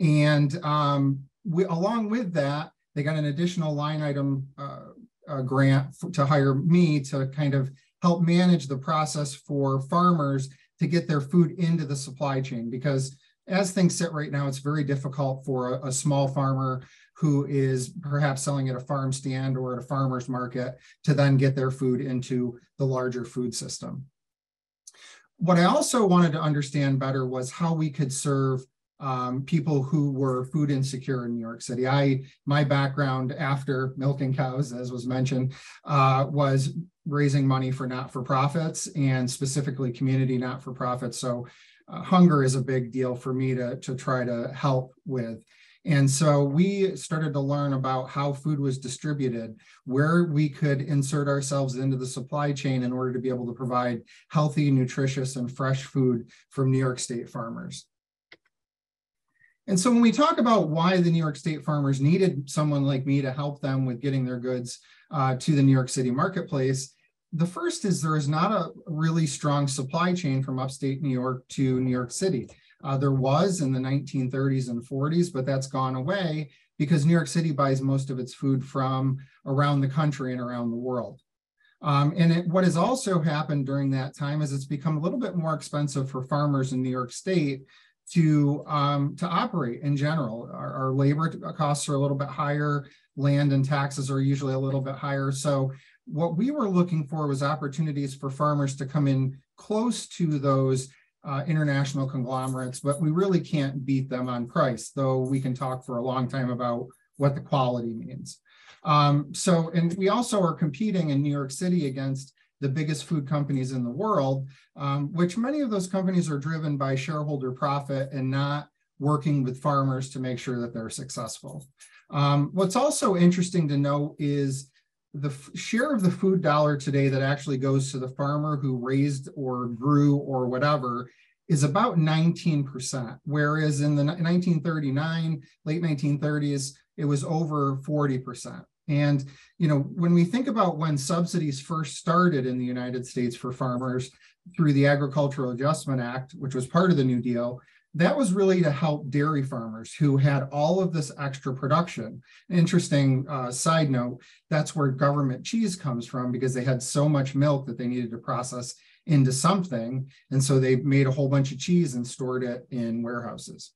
And um, we, along with that, they got an additional line item uh, grant to hire me to kind of help manage the process for farmers to get their food into the supply chain because as things sit right now, it's very difficult for a, a, small farmer who is perhaps selling at a farm stand or at a farmer's market to then get their food into the larger food system. What I also wanted to understand better was how we could serve um, people who were food insecure in New York City. I my background after milking cows, as was mentioned, uh, was raising money for not-for-profits and specifically community not-for-profits. So uh, hunger is a big deal for me to, to try to help with. And so we started to learn about how food was distributed, where we could insert ourselves into the supply chain in order to be able to provide healthy, nutritious, and fresh food from New York State farmers. And so when we talk about why the New York State farmers needed someone like me to help them with getting their goods uh, to the New York City marketplace, the first is there is not a really strong supply chain from upstate New York to New York City. Uh, there was in the 1930s and 40s, but that's gone away because New York City buys most of its food from around the country and around the world. Um, and it, what has also happened during that time is it's become a little bit more expensive for farmers in New York State to um, to operate in general. Our, our, labor costs are a little bit higher. Land and taxes are usually a little bit higher. So what we were looking for was opportunities for farmers to come in close to those uh, international conglomerates, but we really can't beat them on price, though we can talk for a long time about what the quality means. Um, so, and we also are competing in New York City against the biggest food companies in the world, um, which many of those companies are driven by shareholder profit and not working with farmers to make sure that they're successful. Um, what's also interesting to note is the share of the food dollar today that actually goes to the farmer who raised or grew or whatever is about 19%, whereas in the 1939, late 1930s, it was over 40%. And you know, when we think about when subsidies first started in the United States for farmers through the Agricultural Adjustment Act, which was part of the New Deal, that was really to help dairy farmers who had all of this extra production. Interesting uh, side note, that's where government cheese comes from because they had so much milk that they needed to process into something. And so they made a whole bunch of cheese and stored it in warehouses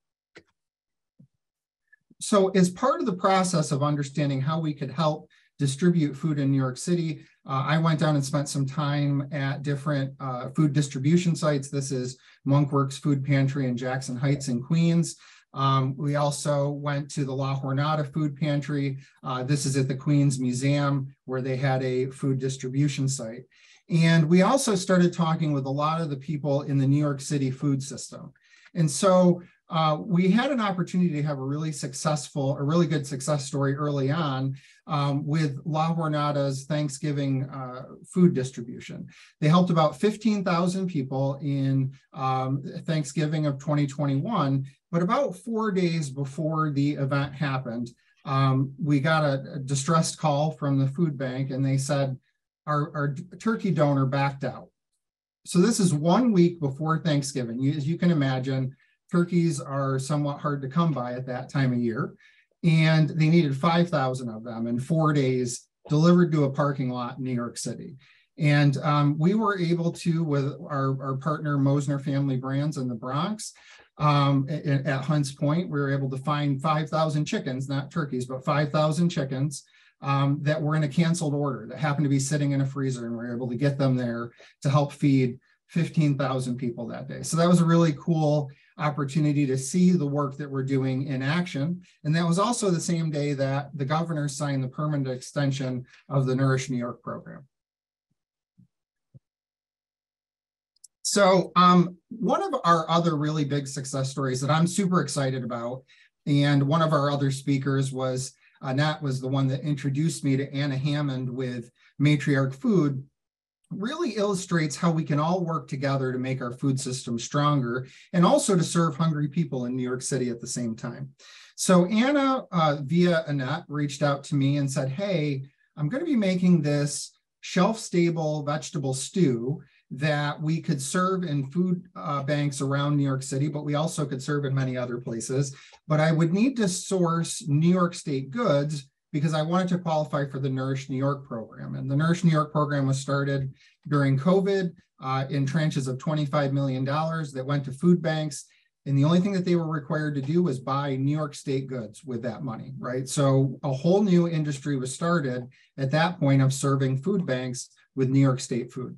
so as part of the process of understanding how we could help distribute food in New York City, uh, I went down and spent some time at different uh, food distribution sites. This is Monkworks Food Pantry in Jackson Heights in Queens. Um, we also went to the La Jornada Food Pantry. Uh, this is at the Queens Museum where they had a food distribution site. And we also started talking with a lot of the people in the New York City food system. And so uh, we had an opportunity to have a really successful, a really good success story early on um, with La Jornada's Thanksgiving uh, food distribution. They helped about 15,000 people in um, Thanksgiving of 2021, but about four days before the event happened, um, we got a, a, distressed call from the food bank and they said our, our turkey donor backed out. So this is one week before Thanksgiving. As you can imagine, turkeys are somewhat hard to come by at that time of year. And they needed 5,000 of them in four days delivered to a parking lot in New York City. And um, we were able to, with our, our partner Mosner Family Brands in the Bronx, um, at, at, Hunts Point, we were able to find 5,000 chickens, not turkeys, but 5,000 chickens um, that were in a canceled order that happened to be sitting in a freezer, and we were able to get them there to help feed 15,000 people that day. So that was a really cool opportunity to see the work that we're doing in action. And that was also the same day that the governor signed the permanent extension of the Nourish New York program. So um, one of our other really big success stories that I'm super excited about, and one of our other speakers was, uh, Nat was the one that introduced me to Anna Hammond with Matriarch Food, really illustrates how we can all work together to make our food system stronger and also to serve hungry people in New York City at the same time. So Anna, uh, via Annette, reached out to me and said, hey, I'm going to be making this shelf-stable vegetable stew that we could serve in food uh, banks around New York City, but we also could serve in many other places. But I would need to source New York State goods because I wanted to qualify for the Nourish New York program. And the Nourish New York program was started during COVID uh, in tranches of $25 million that went to food banks. And the only thing that they were required to do was buy New York State goods with that money, right? So a whole new industry was started at that point of serving food banks with New York State food.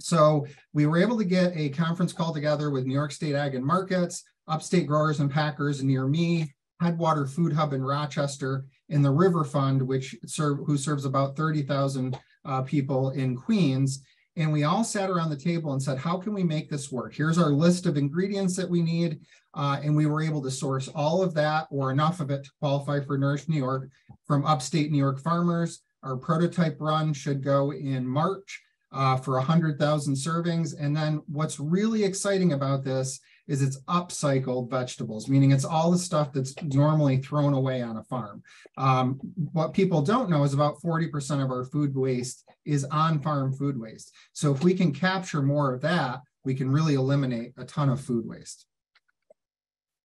So we were able to get a conference call together with New York State Ag and Markets, Upstate Growers and Packers near me, Headwater Food Hub in Rochester, and the River Fund, which serve who serves about 30,000 uh, people in Queens. And we all sat around the table and said, how can we make this work? Here's our list of ingredients that we need. Uh, and we were able to source all of that or enough of it to qualify for Nourish New York from upstate New York farmers. Our prototype run should go in March uh, for 100,000 servings. And then what's really exciting about this is it's upcycled vegetables, meaning it's all the stuff that's normally thrown away on a farm. Um, what people don't know is about 40% of our food waste is on-farm food waste. So if we can capture more of that, we can really eliminate a ton of food waste.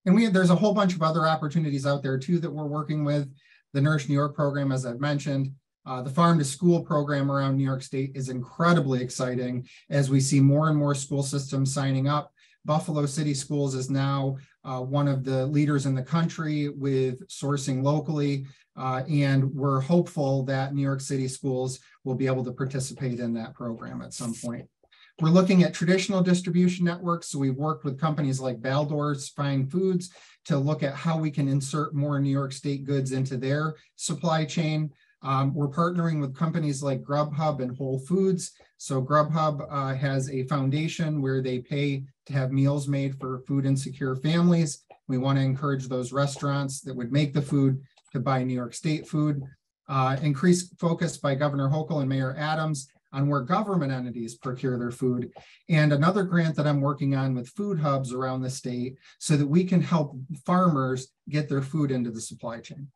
And we there's a whole bunch of other opportunities out there too that we're working with. The Nourish New York program, as I've mentioned, uh, the farm to school program around New York State is incredibly exciting as we see more and more school systems signing up. Buffalo City Schools is now uh, one of the leaders in the country with sourcing locally. Uh, and we're hopeful that New York City schools will be able to participate in that program at some point. We're looking at traditional distribution networks. So we've worked with companies like Baldor's Fine Foods to look at how we can insert more New York State goods into their supply chain. Um, we're partnering with companies like Grubhub and Whole Foods. So Grubhub uh, has a foundation where they pay to have meals made for food insecure families. We want to encourage those restaurants that would make the food to buy New York State food. Uh, increased focus by Governor Hochul and Mayor Adams on where government entities procure their food. And another grant that I'm working on with food hubs around the state so that we can help farmers get their food into the supply chain.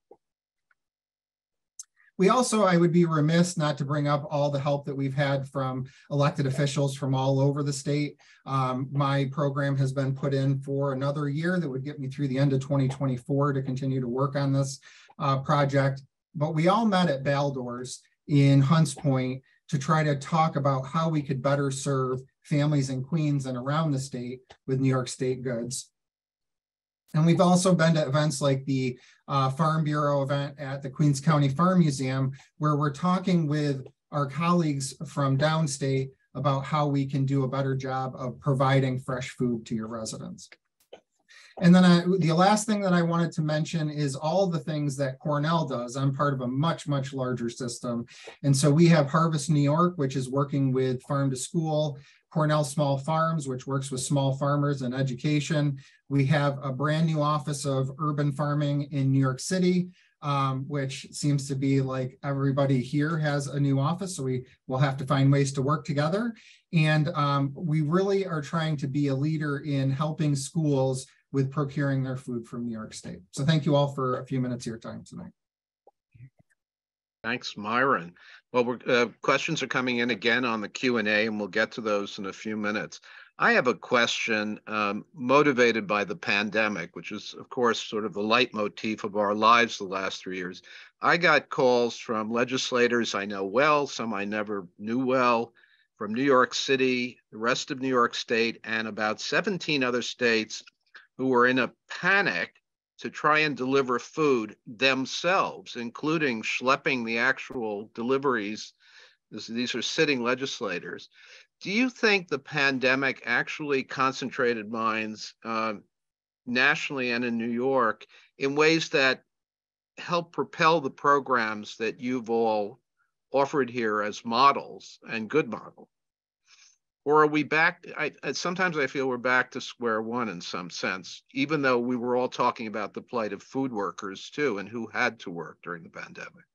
We also, I would be remiss not to bring up all the help that we've had from elected officials from all over the state. Um, my program has been put in for another year that would get me through the end of 2024 to continue to work on this uh, project. But we all met at Baldor's in Hunts Point to try to talk about how we could better serve families in Queens and around the state with New York State goods. And we've also been to events like the uh, Farm Bureau event at the Queens County Farm Museum, where we're talking with our colleagues from downstate about how we can do a better job of providing fresh food to your residents. And then I, the last thing that I wanted to mention is all the things that Cornell does. I'm part of a much, much larger system. And so we have Harvest New York, which is working with farm to school Cornell Small Farms, which works with small farmers and education. We have a brand new office of urban farming in New York City, um, which seems to be like everybody here has a new office. So we will have to find ways to work together. And um, we really are trying to be a leader in helping schools with procuring their food from New York State. So thank you all for a few minutes of your time tonight. Thanks, Myron. Well, we're, uh, questions are coming in again on the Q&A, and we'll get to those in a few minutes. I have a question um, motivated by the pandemic, which is, of course, sort of the leitmotif of our lives the last three years. I got calls from legislators I know well, some I never knew well, from New York City, the rest of New York State, and about 17 other states who were in a panic to try and deliver food themselves, including schlepping the actual deliveries. This, these are sitting legislators. Do you think the pandemic actually concentrated minds uh, nationally and in New York in ways that help propel the programs that you've all offered here as models and good models? Or are we back I, sometimes i feel we're back to square one in some sense even though we were all talking about the plight of food workers too and who had to work during the pandemic.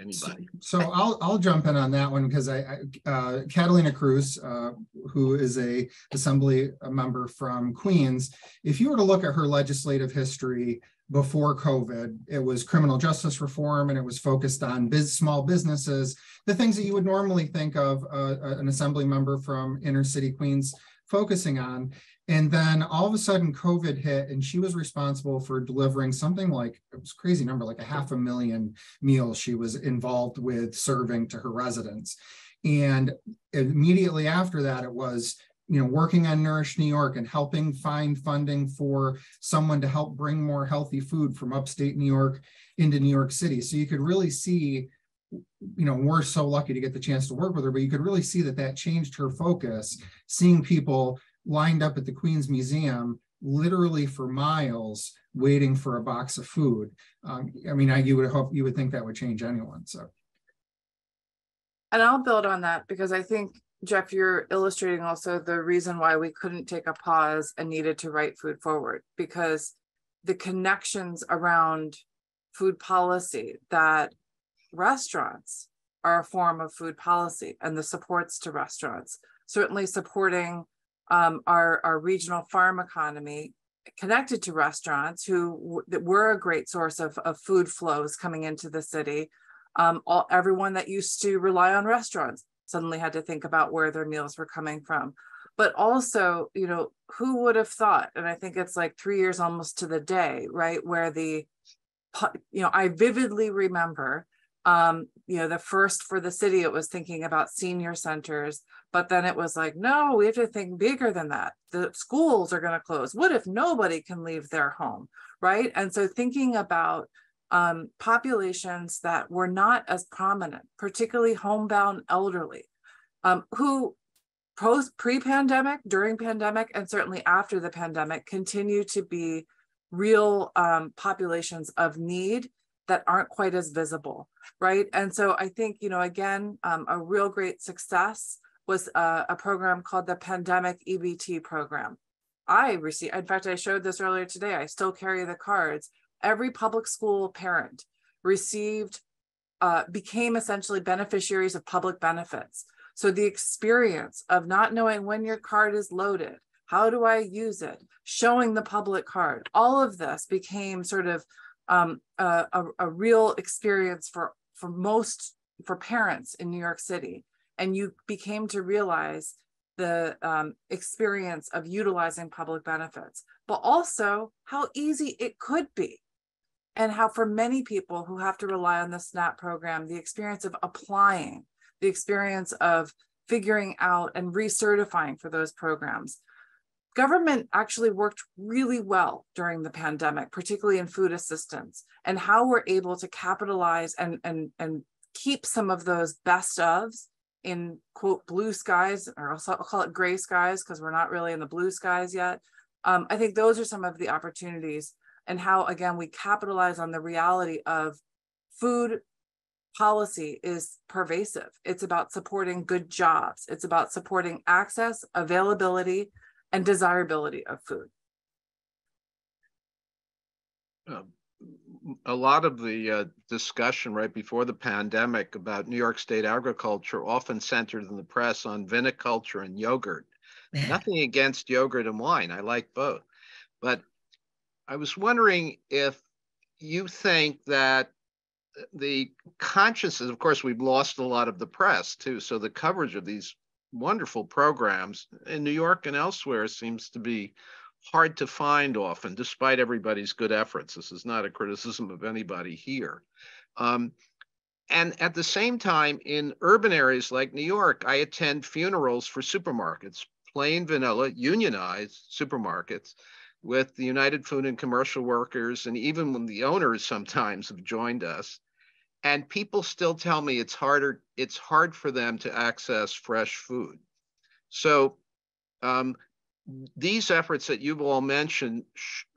Anybody? so, so i'll i'll jump in on that one because i, I uh, catalina cruz uh, who is a assembly member from queens if you were to look at her legislative history before COVID. It was criminal justice reform and it was focused on biz, small businesses, the things that you would normally think of uh, an assembly member from inner city Queens focusing on. And then all of a sudden COVID hit and she was responsible for delivering something like, it was crazy number, like a half a million meals she was involved with serving to her residents. And immediately after that, it was you know, working on Nourish New York and helping find funding for someone to help bring more healthy food from upstate New York into New York City. So you could really see, you know, we're so lucky to get the chance to work with her, but you could really see that that changed her focus, seeing people lined up at the Queen's Museum literally for miles waiting for a box of food. Um, I mean, I, you would hope you would think that would change anyone. So. And I'll build on that because I think Jeff, you're illustrating also the reason why we couldn't take a pause and needed to write food forward because the connections around food policy that restaurants are a form of food policy and the supports to restaurants certainly supporting um, our, our regional farm economy connected to restaurants who were a great source of, of food flows coming into the city. Um, all everyone that used to rely on restaurants suddenly had to think about where their meals were coming from. But also you know who would have thought and i think it's like three years almost to the day right where the you know i vividly remember um you know the first for the city it was thinking about senior centers but then it was like no we have to think bigger than that. The schools are going to close. What if nobody can leave their home? Right? And so thinking about um, populations that were not as prominent, particularly homebound elderly, um, who post pre-pandemic, during pandemic, and certainly after the pandemic, continue to be real um, populations of need that aren't quite as visible, right? And so I think, you know, again, um, a real great success was a, a program called the Pandemic EBT program. I received, in fact, I showed this earlier today. I still carry the cards every public school parent received, uh, became essentially beneficiaries of public benefits. So the experience of not knowing when your card is loaded, how do I use it, showing the public card, all of this became sort of um, a, a, a real experience for, for most, for parents in New York City. And you became to realize the um, experience of utilizing public benefits, but also how easy it could be and how for many people who have to rely on the SNAP program, the experience of applying, the experience of figuring out and recertifying for those programs. Government actually worked really well during the pandemic, particularly in food assistance, and how we're able to capitalize and, and, and keep some of those best ofs in quote blue skies, or I'll call it gray skies because we're not really in the blue skies yet. Um, I think those are some of the opportunities and how again we capitalize on the reality of food policy is pervasive. It's about supporting good jobs. It's about supporting access, availability, and desirability of food. Um, a lot of the uh, discussion right before the pandemic about New York State agriculture often centered in the press on viniculture and yogurt. Nothing against yogurt and wine. I like both. But I was wondering if you think that the consciousness, of course, we've lost a lot of the press too. So the coverage of these wonderful programs in New York and elsewhere seems to be hard to find often, despite everybody's good efforts. This is not a criticism of anybody here. Um, and at the same time, in urban areas like New York, I attend funerals for supermarkets, plain vanilla, unionized supermarkets with the United Food and Commercial Workers, and even when the owners sometimes have joined us. And people still tell me it's harder, it's hard for them to access fresh food. So um, these efforts that you've all mentioned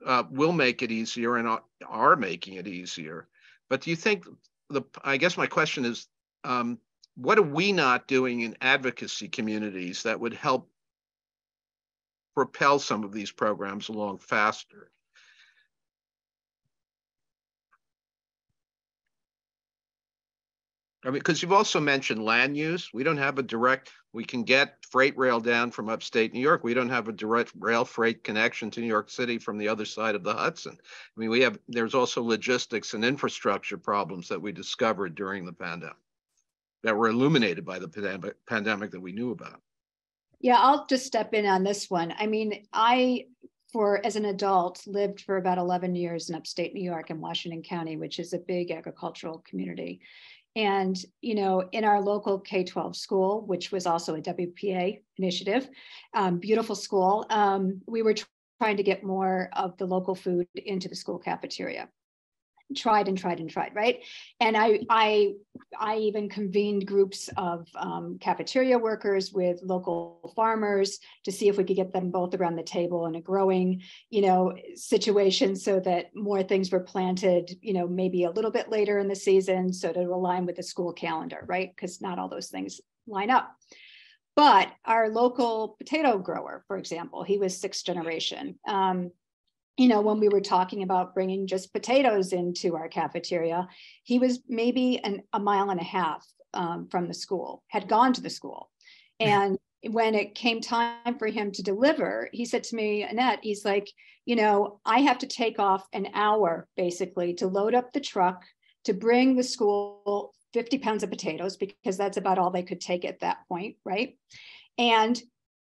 uh, will make it easier and are making it easier. But do you think the, I guess my question is, um, what are we not doing in advocacy communities that would help propel some of these programs along faster? I mean, because you've also mentioned land use. We don't have a direct, we can get freight rail down from upstate New York. We don't have a direct rail freight connection to New York City from the other side of the Hudson. I mean, we have, there's also logistics and infrastructure problems that we discovered during the pandemic that were illuminated by the pandemic, pandemic that we knew about. Yeah, I'll just step in on this one. I mean, I, for as an adult, lived for about 11 years in upstate New York in Washington County, which is a big agricultural community. And, you know, in our local K 12 school, which was also a WPA initiative, um, beautiful school, um, we were trying to get more of the local food into the school cafeteria tried and tried and tried right? And i i i even convened groups of um, cafeteria workers with local farmers to see if we could get them both around the table in a growing you know situation so that more things were planted you know maybe a little bit later in the season so to align with the school calendar right? Because not all those things line up. But our local potato grower for example he was sixth generation. Um, you know, when we were talking about bringing just potatoes into our cafeteria, he was maybe an, a mile and a half um, from the school, had gone to the school. And when it came time for him to deliver, he said to me, Annette, he's like, you know, I have to take off an hour basically to load up the truck to bring the school 50 pounds of potatoes because that's about all they could take at that point, right? And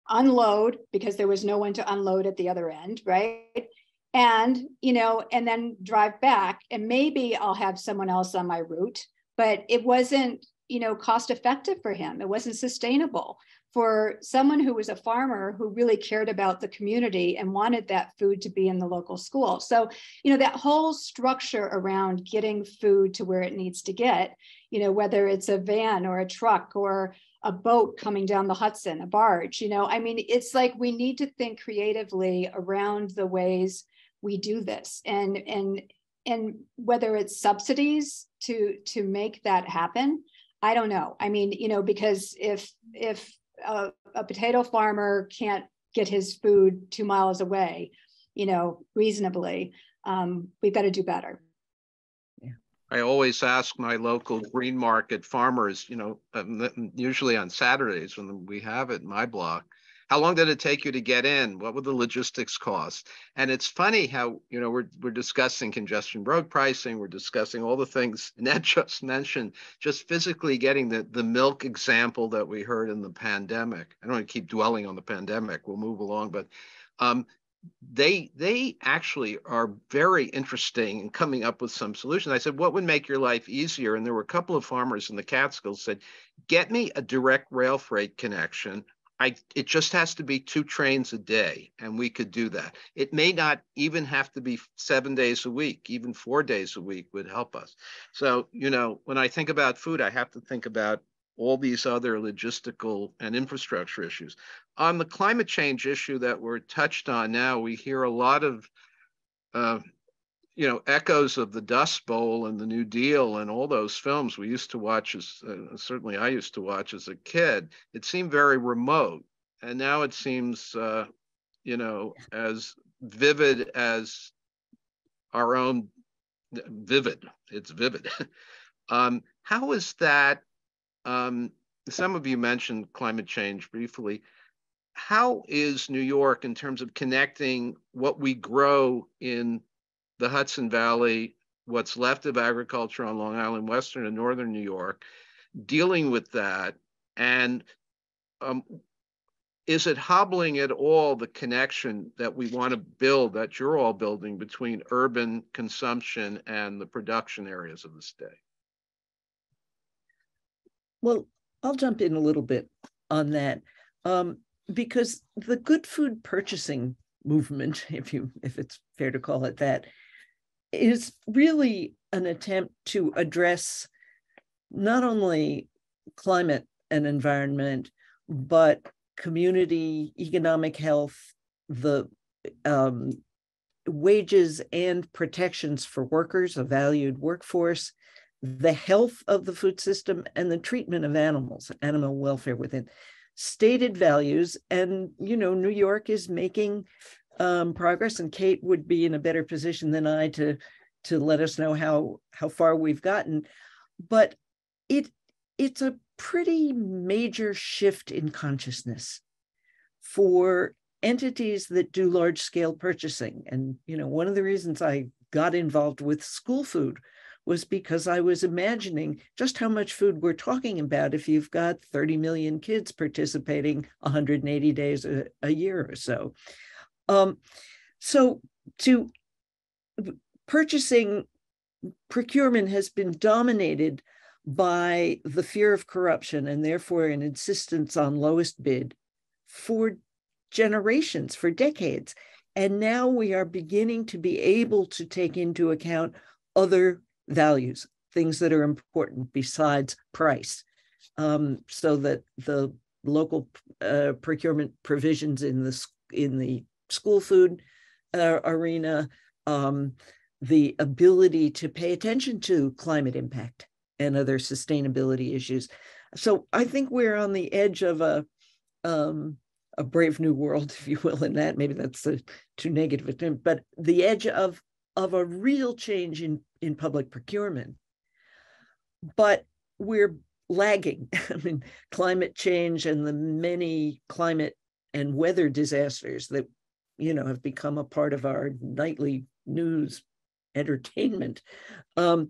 unload because there was no one to unload at the other end, right? And you know and then drive back and maybe i'll have someone else on my route but it wasn't you know cost effective for him. It wasn't sustainable for someone who was a farmer who really cared about the community and wanted that food to be in the local school. So you know that whole structure around getting food to where it needs to get you know whether it's a van or a truck or a boat coming down the hudson a barge you know i mean it's like we need to think creatively around the ways we do this. And and and whether it's subsidies to to make that happen i don't know. I mean you know because if if a, a potato farmer can't get his food two miles away you know reasonably um, we've got to do better. I always ask my local green market farmers, you know, um, usually on Saturdays when we have it in my block, how long did it take you to get in? What were the logistics costs? And it's funny how, you know, we're, we're discussing congestion road pricing, we're discussing all the things Ned just mentioned, just physically getting the, the milk example that we heard in the pandemic. I don't want to keep dwelling on the pandemic, we'll move along, but um, they they actually are very interesting in coming up with some solutions. I said, what would make your life easier? And there were a couple of farmers in the Catskills said, get me a direct rail freight connection I, it just has to be two trains a day, and we could do that. It may not even have to be seven days a week, even four days a week would help us. So, you know, when I think about food, I have to think about all these other logistical and infrastructure issues. On the climate change issue that we're touched on now, we hear a lot of uh, you know, echoes of the Dust Bowl and the New Deal and all those films we used to watch as uh, certainly I used to watch as a kid. It seemed very remote, and now it seems, uh, you know, as vivid as our own vivid. It's vivid. um, how is that? Um, some of you mentioned climate change briefly. How is New York in terms of connecting what we grow in the Hudson Valley, what's left of agriculture on Long Island, Western and Northern New York, dealing with that? And um, is it hobbling at all the connection that we want to build, that you're all building between urban consumption and the production areas of the state? Well, I'll jump in a little bit on that um, because the good food purchasing movement, if you if it's fair to call it that, is really an attempt to address not only climate and environment, but community, economic health, the um, wages and protections for workers, a valued workforce, the health of the food system, and the treatment of animals, animal welfare within stated values. And, you know, New York is making um, progress, and Kate would be in a better position than I to to let us know how how far we've gotten. But it it's a pretty major shift in consciousness for entities that do large scale purchasing. And you know, one of the reasons I got involved with school food was because I was imagining just how much food we're talking about if you've got 30 million kids participating 180 days a, a year or so. Um, so to purchasing procurement has been dominated by the fear of corruption and therefore an insistence on lowest bid for generations, for decades. And now we are beginning to be able to take into account other values, things that are important besides price, um, so that the local uh, procurement provisions in the in the school food uh, arena, um, the ability to pay attention to climate impact and other sustainability issues. So I think we're on the edge of a um, a brave new world, if you will, in that maybe that's a too negative a term, but the edge of of a real change in in public procurement. But we're lagging. I mean, climate change and the many climate and weather disasters that you know have become a part of our nightly news entertainment um,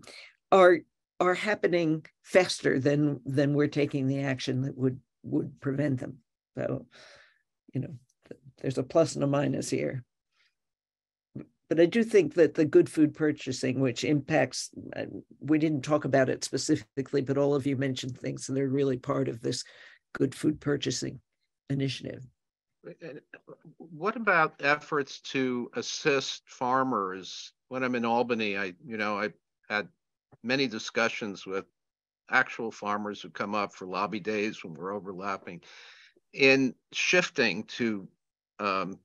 are are happening faster than than we're taking the action that would would prevent them. So, you know, there's a plus and a minus here. But I do think that the good food purchasing, which impacts, we didn't talk about it specifically, but all of you mentioned things, and they're really part of this good food purchasing initiative. What about efforts to assist farmers? When I'm in Albany, I, you know, I had many discussions with actual farmers who come up for lobby days when we're overlapping in shifting to um,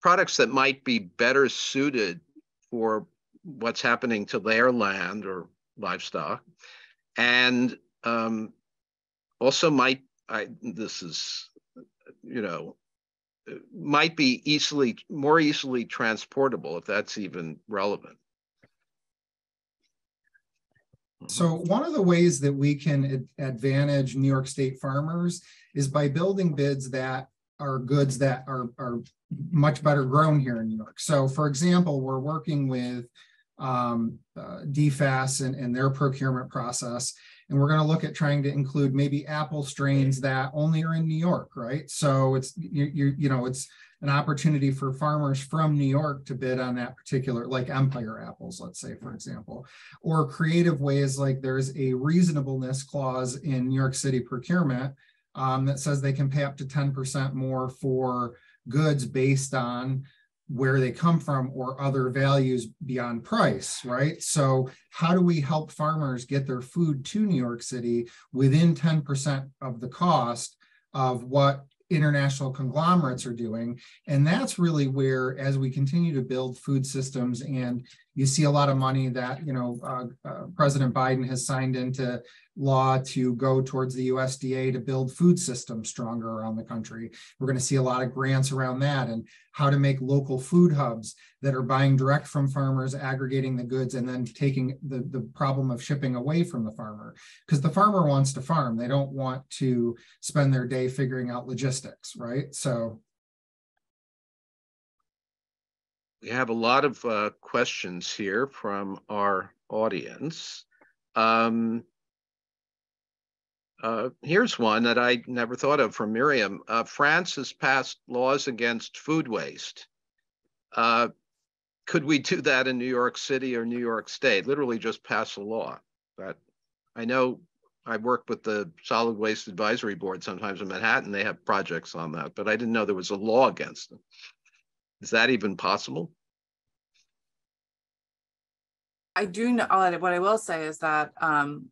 products that might be better suited for what's happening to their land or livestock and um, also might I, this is you know might be easily more easily transportable if that's even relevant So one of the ways that we can advantage New York State farmers is by building bids that are goods that are, are much better grown here in New York. So for example, we're working with um, uh, DCAS and, and their procurement process, and we're going to look at trying to include maybe apple strains that only are in New York, right? So it's you, you, you know it's an opportunity for farmers from New York to bid on that particular, like Empire apples, let's say, for example, or creative ways like there's a reasonableness clause in New York City procurement um, that says they can pay up to 10% more for goods based on where they come from or other values beyond price, right? So, how do we help farmers get their food to New York City within 10% of the cost of what international conglomerates are doing. And that's really where, as we continue to build food systems and you see a lot of money that, you know, uh, uh, President Biden has signed into law to go towards the USDA to build food systems stronger around the country. We're going to see a lot of grants around that and how to make local food hubs that are buying direct from farmers, aggregating the goods, and then taking the, the problem of shipping away from the farmer. Because the farmer wants to farm. They don't want to spend their day figuring out logistics, right? So we have a lot of uh, questions here from our audience. Um, uh, here's one that I never thought of from Miriam. Uh, France has passed laws against food waste. Uh, could we do that in New York City or New York State? Literally just pass a law. But I know I work with the Solid Waste Advisory Board sometimes in Manhattan. They have projects on that, but I didn't know there was a law against them. Is that even possible? I do know what I will say is that um,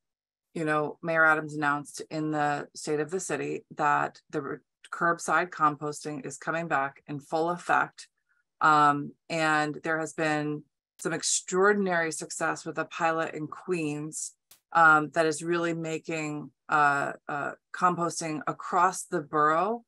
you know, Mayor Adams announced in the state of the city that the curbside composting is coming back in full effect. Um, and there has been some extraordinary success with a pilot in Queens um, that is really making uh, uh, composting across the borough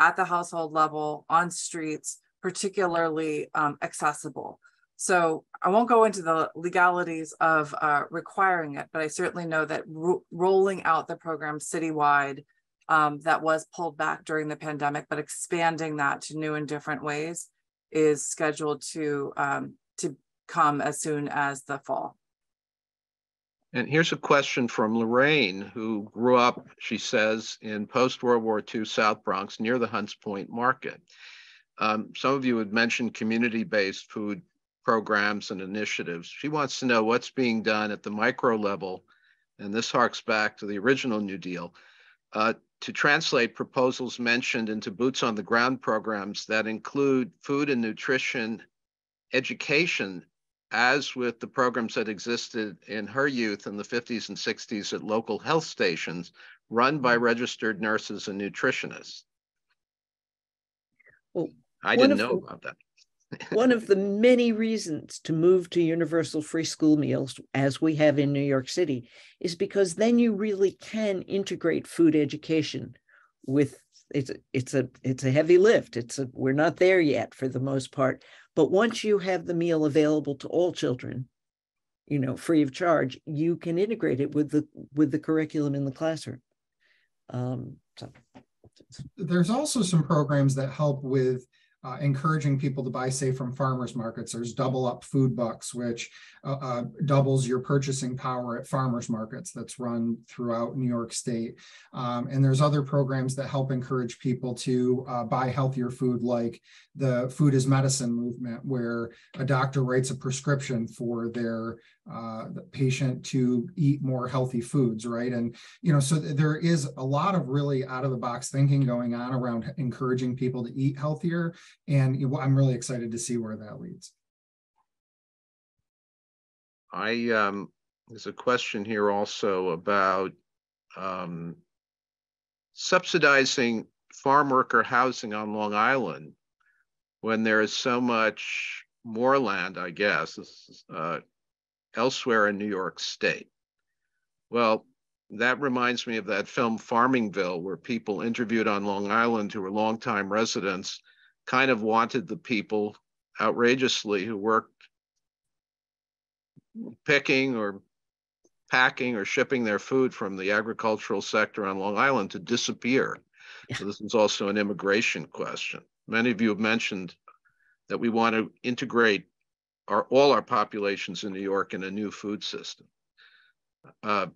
at the household level on streets particularly um, accessible. So I won't go into the legalities of uh, requiring it, but I certainly know that ro rolling out the program citywide um, that was pulled back during the pandemic, but expanding that to new and different ways is scheduled to um, to come as soon as the fall. And here's a question from Lorraine, who grew up, she says, in post World War II South Bronx near the Hunts Point Market. Um, some of you had mentioned community based food programs and initiatives. She wants to know what's being done at the micro level, and this harks back to the original New Deal, uh, to translate proposals mentioned into boots on the ground programs that include food and nutrition education, as with the programs that existed in her youth in the 50s and 60s at local health stations run by registered nurses and nutritionists. Well, I didn't know the, about that one of the many reasons to move to universal free school meals, as we have in New York City, is because then you really can integrate food education with it's a, it's a it's a heavy lift. It's a we're not there yet for the most part, but once you have the meal available to all children, you know, free of charge, you can integrate it with the with the curriculum in the classroom. Um, so. There's also some programs that help with uh, encouraging people to buy, say, from farmers markets. There's double up food bucks, which uh, uh, doubles your purchasing power at farmers markets that's run throughout New York State. Um, and there's other programs that help encourage people to uh, buy healthier food, like the food is medicine movement, where a doctor writes a prescription for their uh, the patient to eat more healthy foods, right? And you know, so th- there is a lot of really out of the box thinking going on around encouraging people to eat healthier, and I'm really excited to see where that leads. I um, there's a question here also about um, subsidizing farm worker housing on Long Island when there is so much more land, I guess, uh, elsewhere in New York State. Well, that reminds me of that film Farmingville, where people interviewed on Long Island who were longtime residents kind of wanted the people outrageously who worked picking or packing or shipping their food from the agricultural sector on Long Island to disappear. Yeah. So this is also an immigration question. Many of you have mentioned that we want to integrate our all our populations in New York in a new food system. Uh,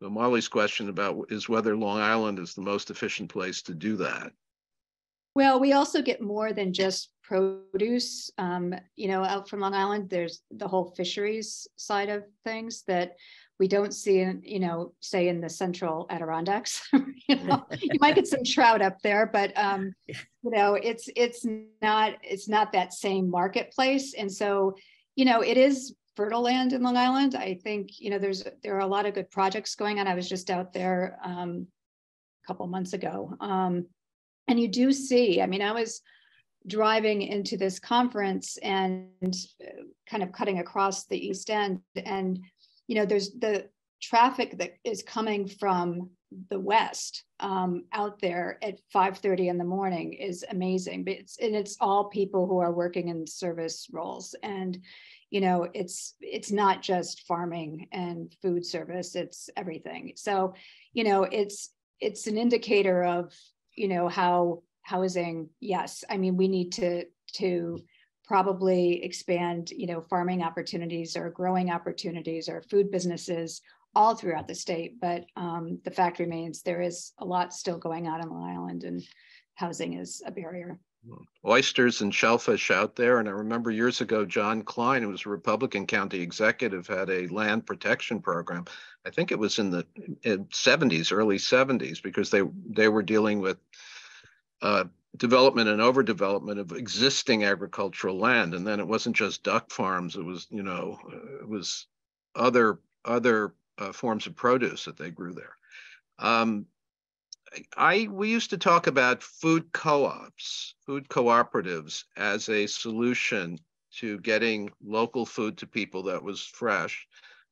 Molly's question about is whether Long Island is the most efficient place to do that. Well, we also get more than just produce. Um, you know, out from Long Island, there's the whole fisheries side of things that we don't see in, you know, say in the central Adirondacks. you know, you might get some trout up there, but um, you know, it's it's not it's not that same marketplace. And so, you know, it is fertile land in Long Island. I think, you know, there's there are a lot of good projects going on. I was just out there um, a couple months ago. Um, and you do see, I mean, I was driving into this conference and uh, kind of cutting across the East End. And, you know, there's the traffic that is coming from the West um, out there at 5.30 in the morning is amazing. But it's, and it's all people who are working in service roles. And, you know, it's it's not just farming and food service, it's everything. So, you know, it's it's an indicator of, you know, how housing, yes, I mean, we need to to probably expand, you know, farming opportunities or growing opportunities or food businesses all throughout the state. But um, the fact remains there is a lot still going on in Long Island and housing is a barrier. Oysters and shellfish out there. And I remember years ago, John Klein, who was a Republican county executive, had a land protection program. I think it was in the in 70s, early 70s, because they they were dealing with uh, development and overdevelopment of existing agricultural land. And then it wasn't just duck farms; it was you know it was other other uh, forms of produce that they grew there. Um, I we used to talk about food co-ops, food cooperatives as a solution to getting local food to people that was fresh.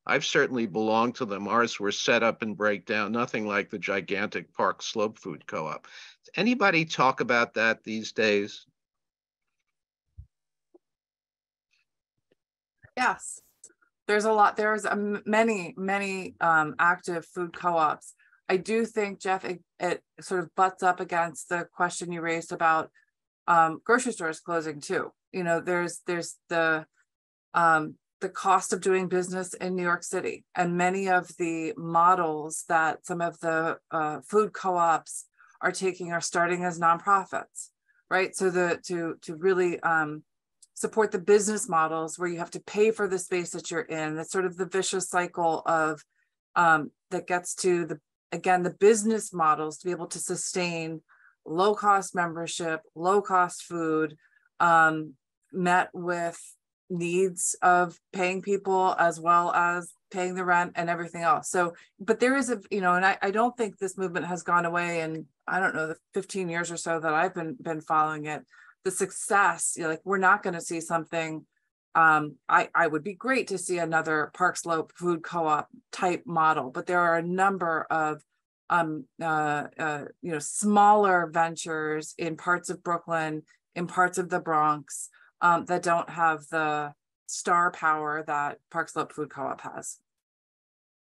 I've certainly belonged to them. Ours were set up and break down, nothing like the gigantic Park Slope Food Co-op. Does anybody talk about that these days? Yes, there's a lot. There's a, many, many um, active food co-ops. I do think Jeff, it, it, sort of butts up against the question you raised about um, grocery stores closing too. You know, there's there's the um, the cost of doing business in New York City, and many of the models that some of the uh, food co-ops are taking are starting as nonprofits, right? So the to to really um, support the business models where you have to pay for the space that you're in. That's sort of the vicious cycle of um, that gets to the again, the business models to be able to sustain low cost membership, low cost food, um, met with needs of paying people as well as paying the rent and everything else. So, but there is a, you know, and I, I don't think this movement has gone away in, I don't know, the 15 years or so that I've been been following it. The success, you know, like we're not going to see something um, I, I would be great to see another Park Slope food co-op type model, but there are a number of um, uh, uh, you know smaller ventures in parts of Brooklyn, in parts of the Bronx um, that don't have the star power that Park Slope Food Co-op has.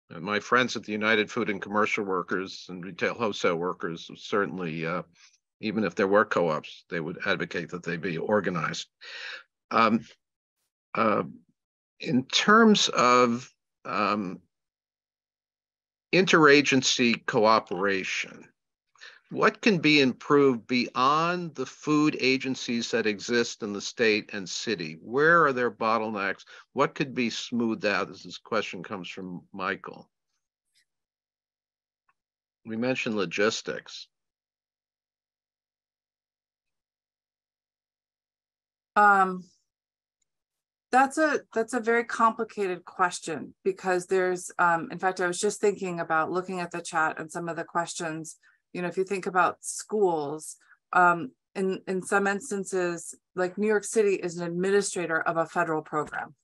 And my friends at the United Food and Commercial Workers and Retail Wholesale Workers certainly, uh, even if there were co-ops, they would advocate that they be organized. Um, uh, in terms of um, interagency cooperation, what can be improved beyond the food agencies that exist in the state and city? Where are there bottlenecks? What could be smoothed out this question comes from Michael? We mentioned logistics. Um, that's a that's a very complicated question because there's um, in fact I was just thinking about looking at the chat and some of the questions you know if you think about schools um, in in some instances like New York City is an administrator of a federal program.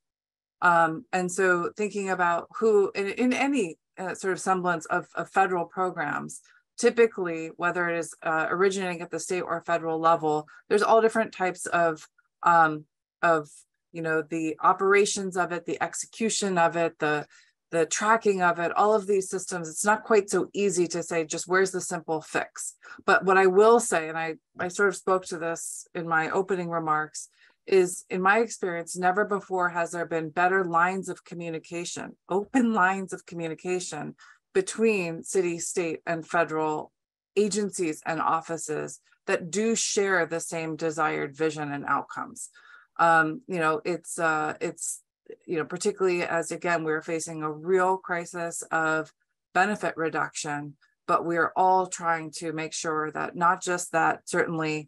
Um, and so thinking about who in, in any uh, sort of semblance of, of federal programs typically whether it is uh, originating at the state or federal level there's all different types of um, of you know the operations of it the execution of it the the tracking of it all of these systems it's not quite so easy to say just where's the simple fix? But what i will say and i i sort of spoke to this in my opening remarks is in my experience never before has there been better lines of communication open lines of communication between city state and federal agencies and offices that do share the same desired vision and outcomes. Um, you know, it's uh, it's you know, particularly as again we're facing a real crisis of benefit reduction, but we're all trying to make sure that not just that certainly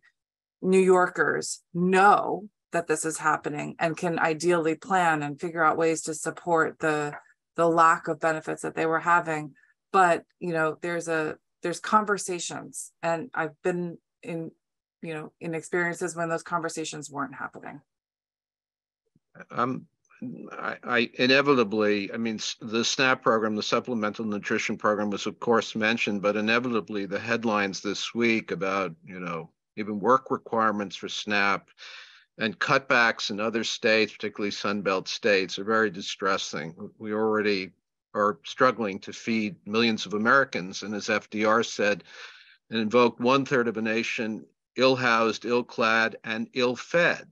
New Yorkers know that this is happening and can ideally plan and figure out ways to support the the lack of benefits that they were having but you know there's a there's conversations. And i've been in you know, in experiences when those conversations weren't happening? Um, I, I, inevitably, I mean, the SNAP program, the Supplemental Nutrition Program was of course mentioned, but inevitably the headlines this week about, you know, even work requirements for SNAP and cutbacks in other states, particularly Sunbelt states, are very distressing. We already are struggling to feed millions of Americans. And as FDR said, and invoked one third of a nation ill housed, ill clad, and ill fed.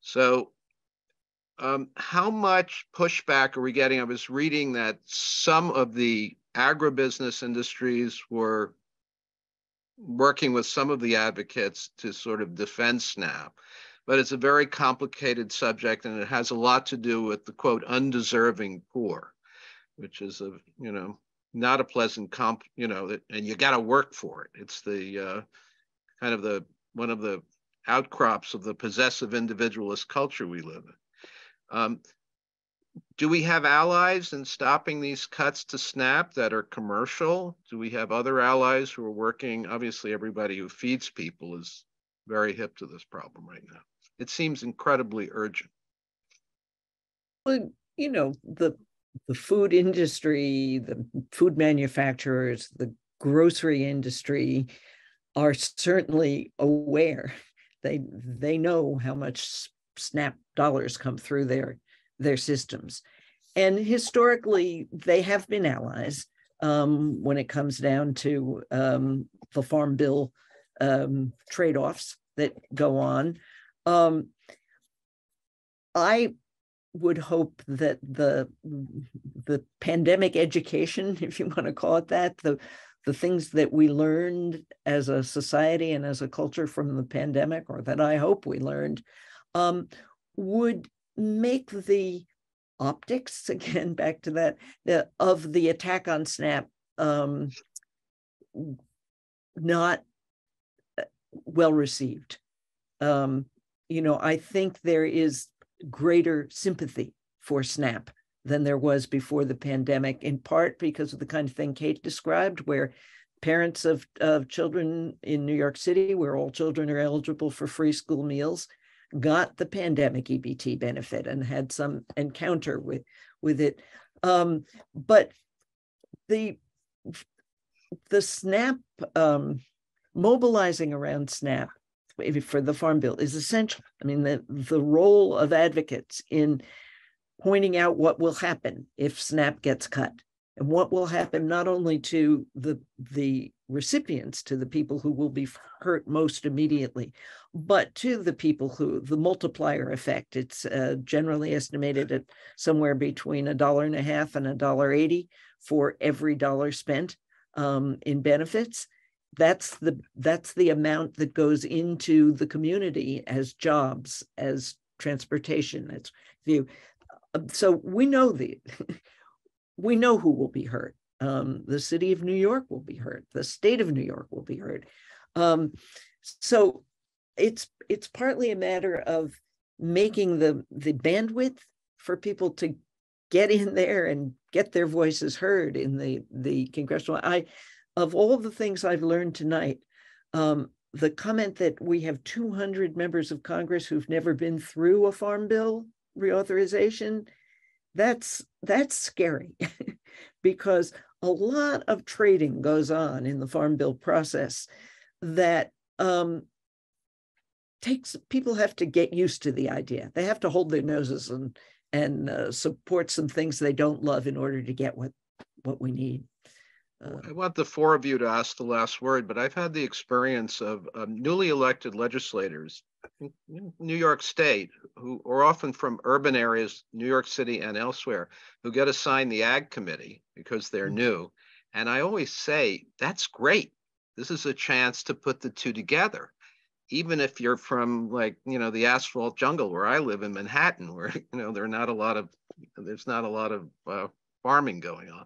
So um, how much pushback are we getting? I was reading that some of the agribusiness industries were working with some of the advocates to sort of defend SNAP, but it's a very complicated subject and it has a lot to do with the quote undeserving poor, which is a you know not a pleasant comp, you know, that, and you got to work for it. It's the uh, kind of the one of the outcrops of the possessive individualist culture we live in. Um, do we have allies in stopping these cuts to SNAP that are commercial? Do we have other allies who are working? Obviously, everybody who feeds people is very hip to this problem right now. It seems incredibly urgent. Well, you know, the the food industry, the food manufacturers, the grocery industry are certainly aware. They they know how much snap dollars come through their their systems and historically they have been allies um, when it comes down to um, the farm bill um, trade-offs that go on um, i would hope that the the pandemic education if you want to call it that the the things that we learned as a society and as a culture from the pandemic or that i hope we learned um, would make the optics again back to that of the attack on snap um, not uh, well received. Um, you know i think there is greater sympathy for snap than there was before the pandemic in part because of the kind of thing kate described where parents of, of children in new york city where all children are eligible for free school meals got the pandemic EBT benefit and had some encounter with with it. Um, but the the SNAP um, mobilizing around SNAP for the Farm Bill is essential. I mean, the the role of advocates in pointing out what will happen if SNAP gets cut and what will happen not only to the the recipients to the people who will be hurt most immediately but to the people who the multiplier effect it's uh, generally estimated at somewhere between a dollar and a half and a dollar 80 for every dollar spent um, in benefits that's the that's the amount that goes into the community as jobs as transportation as view uh, so we know the we know who will be hurt. Um, the city of New York will be hurt. The state of New York will be hurt. Um, so it's it's partly a matter of making the the bandwidth for people to get in there and get their voices heard in the the congressional. I of all the things I've learned tonight, um, the comment that we have 200 members of Congress who've never been through a farm bill reauthorization that's that's scary. Because a lot of trading goes on in the farm bill process that um, takes people have to get used to the idea. They have to hold their noses and and uh, support some things they don't love in order to get what what we need uh, I want the four of you to ask the last word, but I've had the experience of um, newly elected legislators in New York State who are often from urban areas, New York City and elsewhere, who get assigned the ag committee because they're mm-hmm. new. And I always say, that's great. This is a chance to put the two together. Even if you're from like, you know, the asphalt jungle where I live in Manhattan, where, you know, there are not a lot of, there's not a lot of uh, farming going on.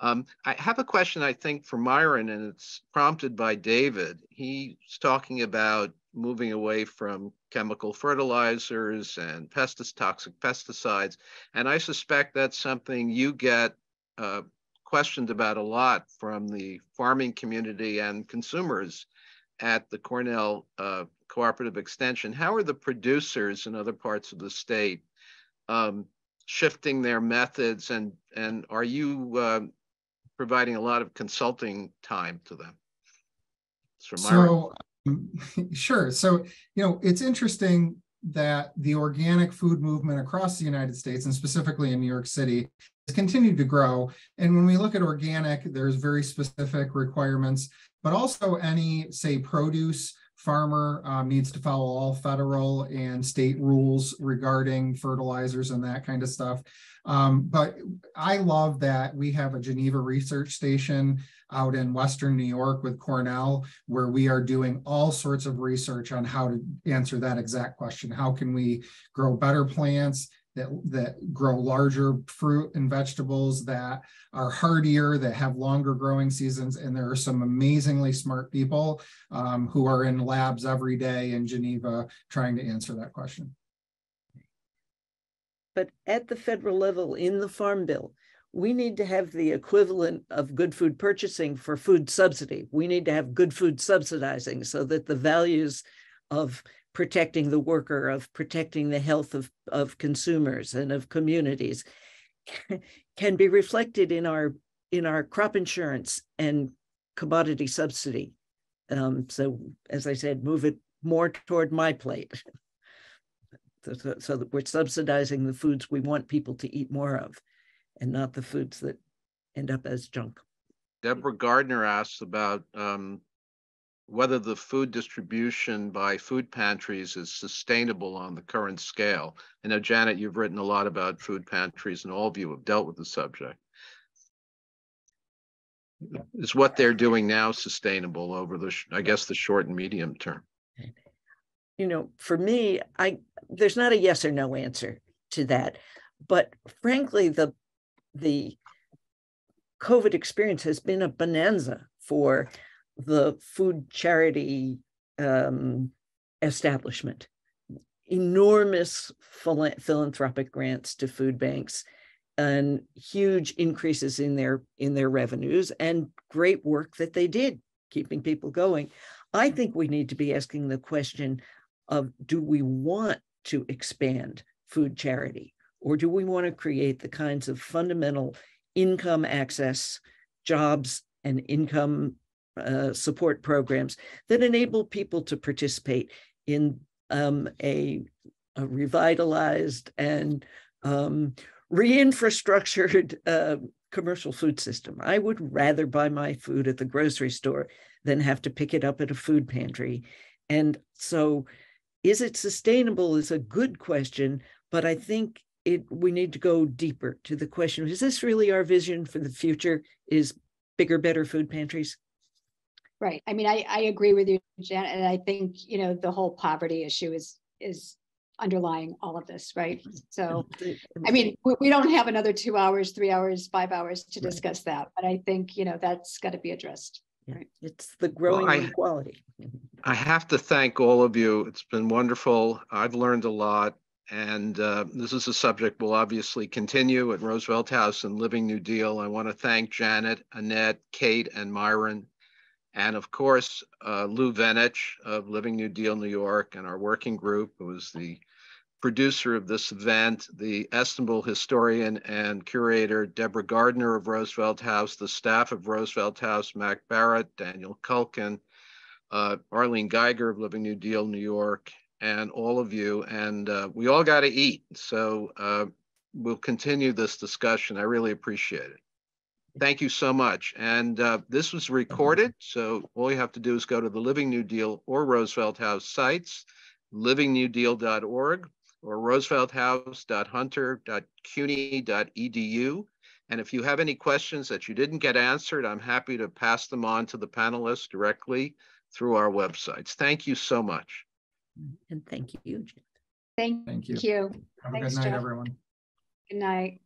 Um, I have a question, I think, for Myron, and it's prompted by David. He's talking about moving away from chemical fertilizers and pestis, toxic pesticides. And I suspect that's something you get uh, questioned about a lot from the farming community and consumers at the Cornell uh, Cooperative Extension, how are the producers in other parts of the state um, shifting their methods and, and are you uh, providing a lot of consulting time to them? So, sure. So, you know, it's interesting that the organic food movement across the United States and specifically in New York City has continued to grow. And when we look at organic, there's very specific requirements, but also any, say, produce farmer um, needs to follow all federal and state rules regarding fertilizers and that kind of stuff. Um, but I love that we have a Geneva research station out in Western New York with Cornell, where we are doing all sorts of research on how to answer that exact question. How can we grow better plants? That, that grow larger fruit and vegetables that are hardier, that have longer growing seasons. And there are some amazingly smart people um, who are in labs every day in Geneva trying to answer that question. But at the federal level in the Farm Bill, we need to have the equivalent of good food purchasing for food subsidy. We need to have good food subsidizing so that the values of protecting the worker, of protecting the health of, of consumers and of communities can be reflected in our in our crop insurance and commodity subsidy. Um, so as I said, move it more toward MyPlate. so, so that we're subsidizing the foods we want people to eat more of and not the foods that end up as junk. Deborah Gardner asks about um, whether the food distribution by food pantries is sustainable on the current scale. I know, Janet, you've written a lot about food pantries and all of you have dealt with the subject. Is what they're doing now sustainable over the, I guess, the short and medium term? You know, for me, I there's not a yes or no answer to that. But frankly, the the COVID experience has been a bonanza for the food charity um, establishment. Enormous philanthropic grants to food banks and huge increases in their in their revenues and great work that they did keeping people going. I think we need to be asking the question of do we want to expand food charity or do we want to create the kinds of fundamental income access jobs and income uh, support programs that enable people to participate in um, a, a, revitalized and um, reinfrastructured uh, commercial food system. I would rather buy my food at the grocery store than have to pick it up at a food pantry. And so, is it sustainable is a good question, but I think it we need to go deeper to the question is this really our vision for the future is bigger better food pantries Right. I mean, I, I agree with you, Jan, and I think, you know, the whole poverty issue is is underlying all of this, right? So, I mean, we, we don't have another two hours, three hours, five hours to discuss that, but I think, you know, that's got to be addressed. Yeah, it's the growing well, I, inequality. I have to thank all of you. It's been wonderful. I've learned a lot. And uh, this is a subject we'll obviously continue at Roosevelt House and Living New Deal. I want to thank Janet, Annette, Kate, and Myron and of course, uh, Lou Venich of Living New Deal New York and our working group, who was the producer of this event, the estimable historian and curator Deborah Gardner of Roosevelt House, the staff of Roosevelt House, Mac Barrett, Daniel Culkin, uh, Arlene Geiger of Living New Deal New York, and all of you. And uh, we all got to eat. So uh, we'll continue this discussion. I really appreciate it. Thank you so much. And uh, this was recorded. So all you have to do is go to the Living New Deal or Roosevelt House sites, livingnewdeal.org or roosevelthouse.hunter.cuny.edu. And if you have any questions that you didn't get answered, I'm happy to pass them on to the panelists directly through our websites. Thank you so much. And thank you. Thank, thank you. you. Have Thanks, a good night, Jeff. everyone. Good night.